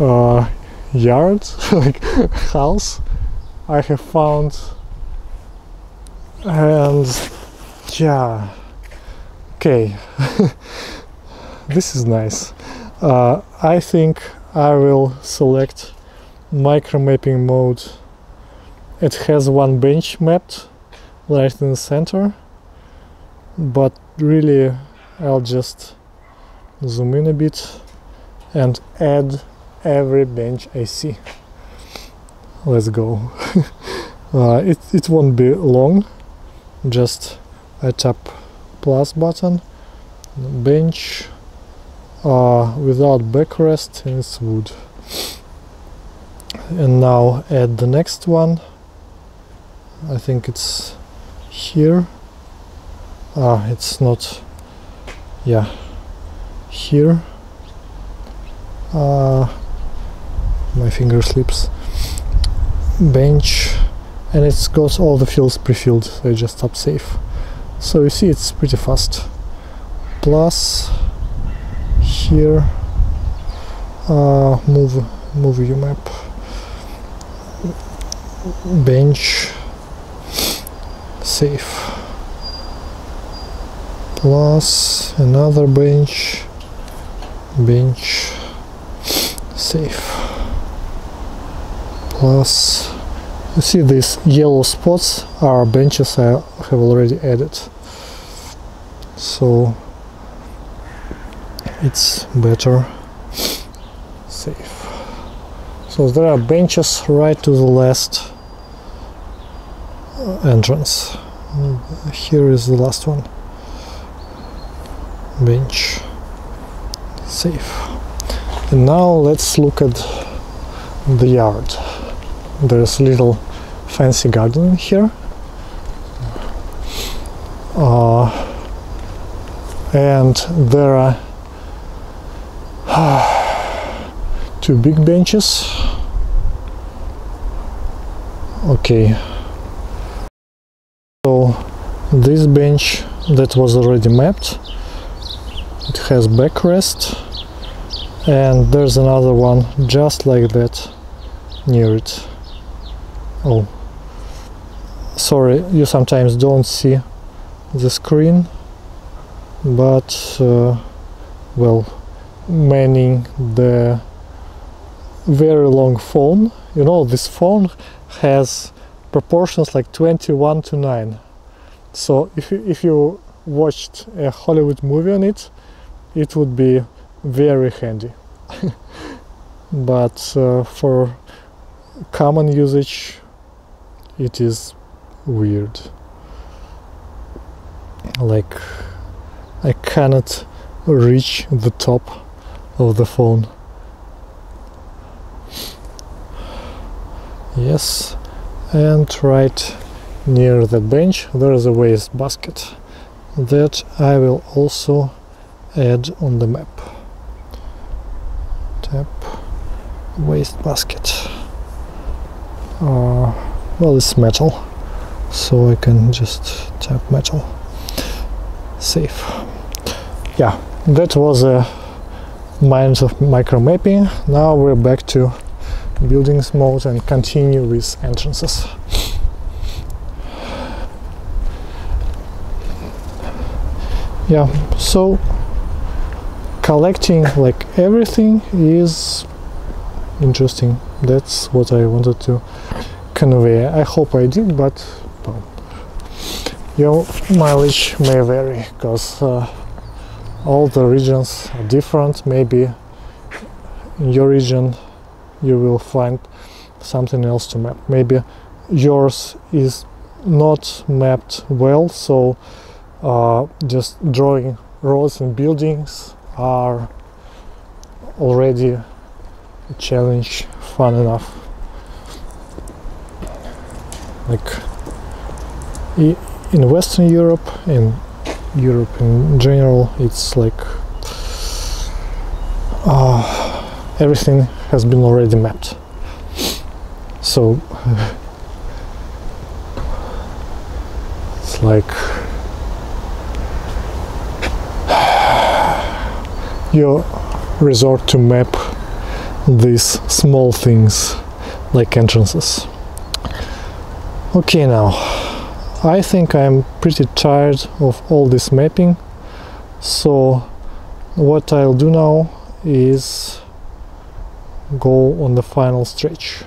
uh, yard, like house, I have found, and yeah, okay, this is nice. Uh, I think I will select micro mapping mode. It has one bench mapped right in the center, but really I'll just zoom in a bit and add every bench I see. Let's go. uh, it, it won't be long, just I tap plus button, bench uh, without backrest and it's wood. And now add the next one. I think it's here. Ah, it's not. Yeah, here. Uh, my finger slips. Bench, and it's got all the fields pre-filled. So I just tap save. So you see, it's pretty fast. Plus here uh, move move your map bench save plus another bench bench save plus you see these yellow spots are benches I have already added. So it's better. Safe. So there are benches right to the last uh, entrance. Here is the last one. Bench. Safe. And now let's look at the yard there's a little fancy garden here. Uh, and there are two big benches. Okay. So this bench that was already mapped it has backrest and there's another one just like that near it oh. Sorry you sometimes don't see the screen but uh, well manning the very long phone. You know this phone has proportions like 21 to 9 so if you, if you watched a hollywood movie on it it would be very handy. But uh, for common usage it is weird like i cannot reach the top of the phone. Yes, and right near the bench there is a waste basket that I will also add on the map. Tap waste basket. Uh, well, it's metal, so I can just tap metal. Save. Yeah, that was a minds of micro mapping. Now we're back to buildings mode and continue with entrances. Yeah, so collecting like everything is interesting. That's what I wanted to convey. I hope I did, but well, your mileage may vary because uh, all the regions are different. Maybe in your region you will find something else to map. Maybe yours is not mapped well so uh, just drawing roads and buildings are already a challenge fun enough like in western europe in Europe in general, it's like uh, everything has been already mapped. So it's like you resort to map these small things like entrances. Okay, now I think I'm pretty tired of all this mapping, so what I'll do now is go on the final stretch.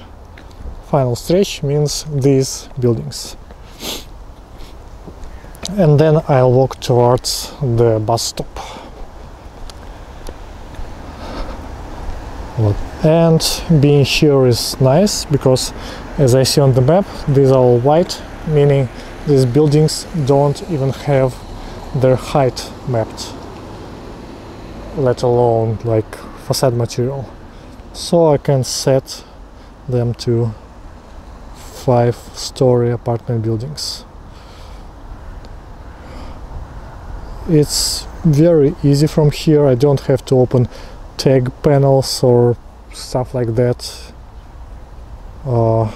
Final stretch means these buildings. And then I'll walk towards the bus stop. And being here is nice because as I see on the map, these are all white, meaning these buildings don't even have their height mapped, let alone like facade material. So I can set them to five story apartment buildings. It's very easy from here, I don't have to open tag panels or stuff like that. Uh,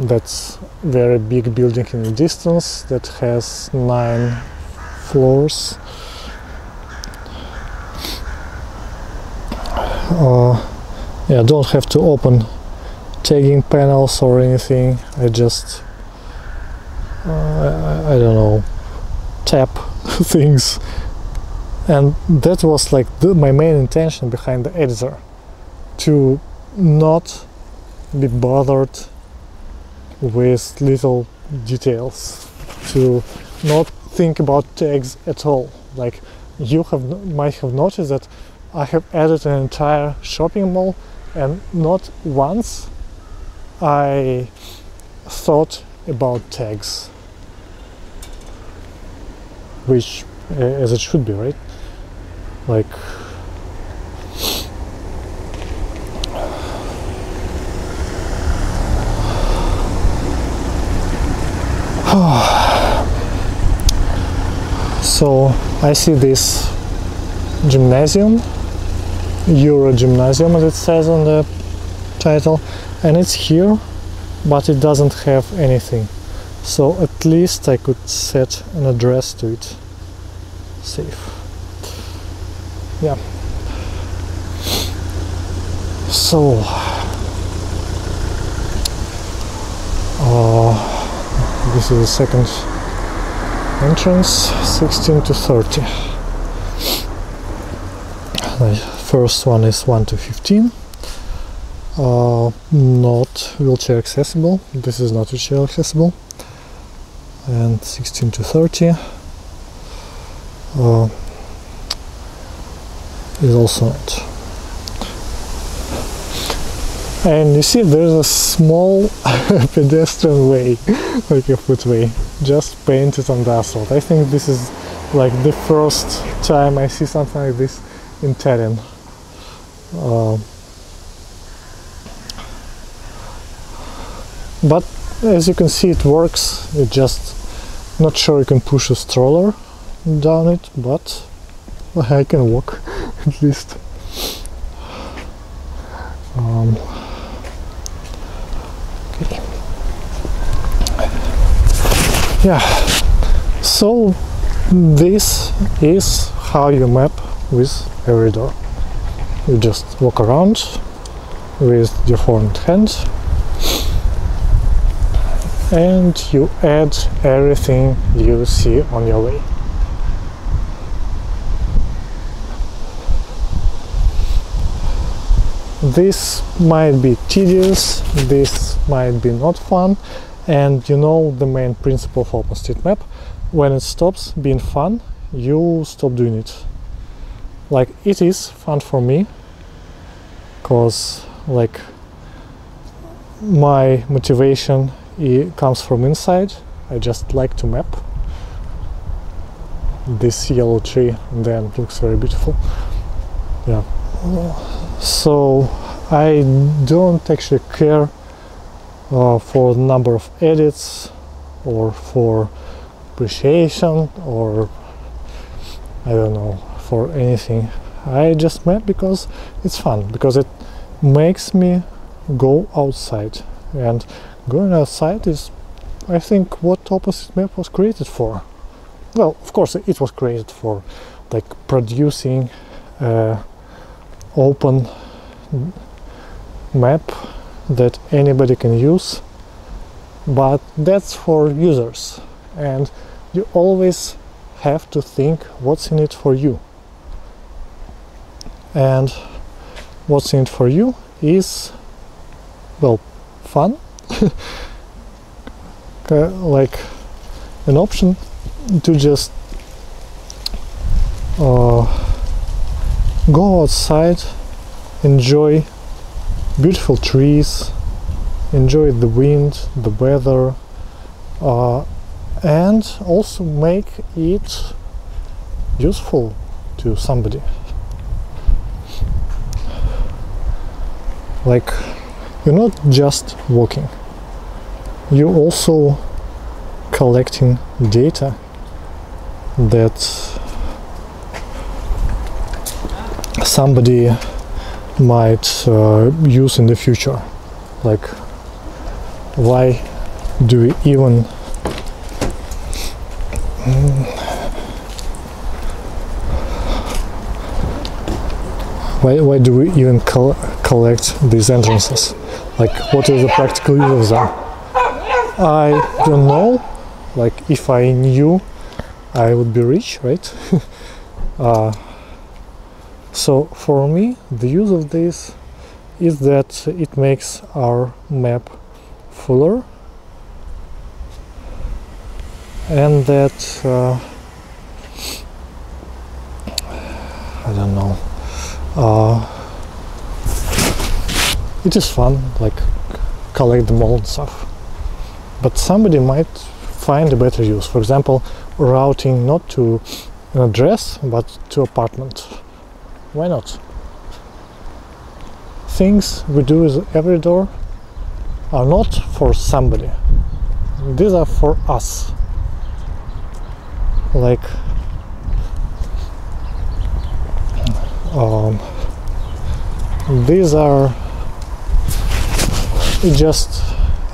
that's very big building in the distance that has nine floors. Uh, yeah, don't have to open tagging panels or anything I just uh, I, I, don't know tap things and that was like the, my main intention behind the editor to not be bothered with little details to not think about tags at all like you have might have noticed that I have added an entire shopping mall and not once I thought about tags, which as it should be, right? Like so I see this gymnasium, Euro Gymnasium as it says on the title and it's here but it doesn't have anything. So at least I could set an address to it. Safe. Yeah. So uh, this is the second entrance 16 to 30 the first one is 1 to 15 uh, not wheelchair accessible. This is not wheelchair accessible. And 16 to 30 uh, is also not and you see there's a small pedestrian way like a footway. Just painted on the asphalt. I think this is like the first time I see something like this in Tallinn uh, but as you can see it works. It just not sure you can push a stroller down it but I can walk at least. Um, yeah. So this is how you map with every door. You just walk around with your in hand and you add everything you see on your way. This might be tedious, this might be not fun, and you know the main principle of OpenStreetMap. When it stops being fun, you stop doing it. Like it is fun for me, because like my motivation it comes from inside I just like to map this yellow tree and then it looks very beautiful yeah so I don't actually care uh, for the number of edits or for appreciation or I don't know for anything. I just map because it's fun because it makes me go outside. And going outside is I think what OpenStreetMap was created for. Well of course it was created for like producing a open map that anybody can use but that's for users. And you always have to think what's in it for you. And what's in it for you is well fun. Uh, like an option to just uh, go outside enjoy beautiful trees. Enjoy the wind the weather uh, and also make it useful to somebody. Like you're not just walking. You're also collecting data that somebody might uh, use in the future. Like why do we even why, why do we even col- collect these entrances? Like what is the practical use of them i don't know. Like if i knew i would be rich right? Uh, so for me the use of this is that it makes our map fuller and that uh, I don't know uh, it is fun like collect them all and stuff. But somebody might find a better use. For example routing not to an address but to apartment why not? Things we do with every door are not for somebody. These are for us. Like um, these are just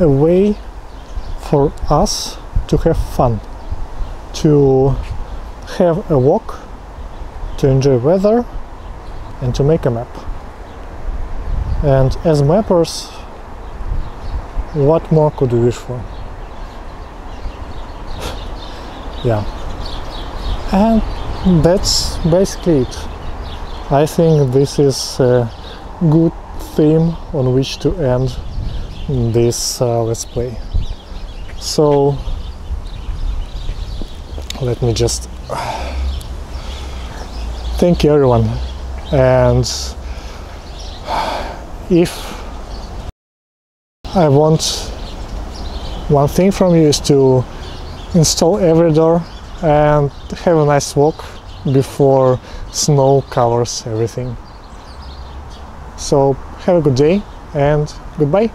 a way for us to have fun to have a walk to enjoy weather and to make a map. And as mappers what more could we wish for? Yeah. And that's basically it. I think this is a good theme on which to end this uh, let's play. So let me just thank you everyone and if I want one thing from you is to install every door and have a nice walk before snow covers everything. So have a good day and goodbye.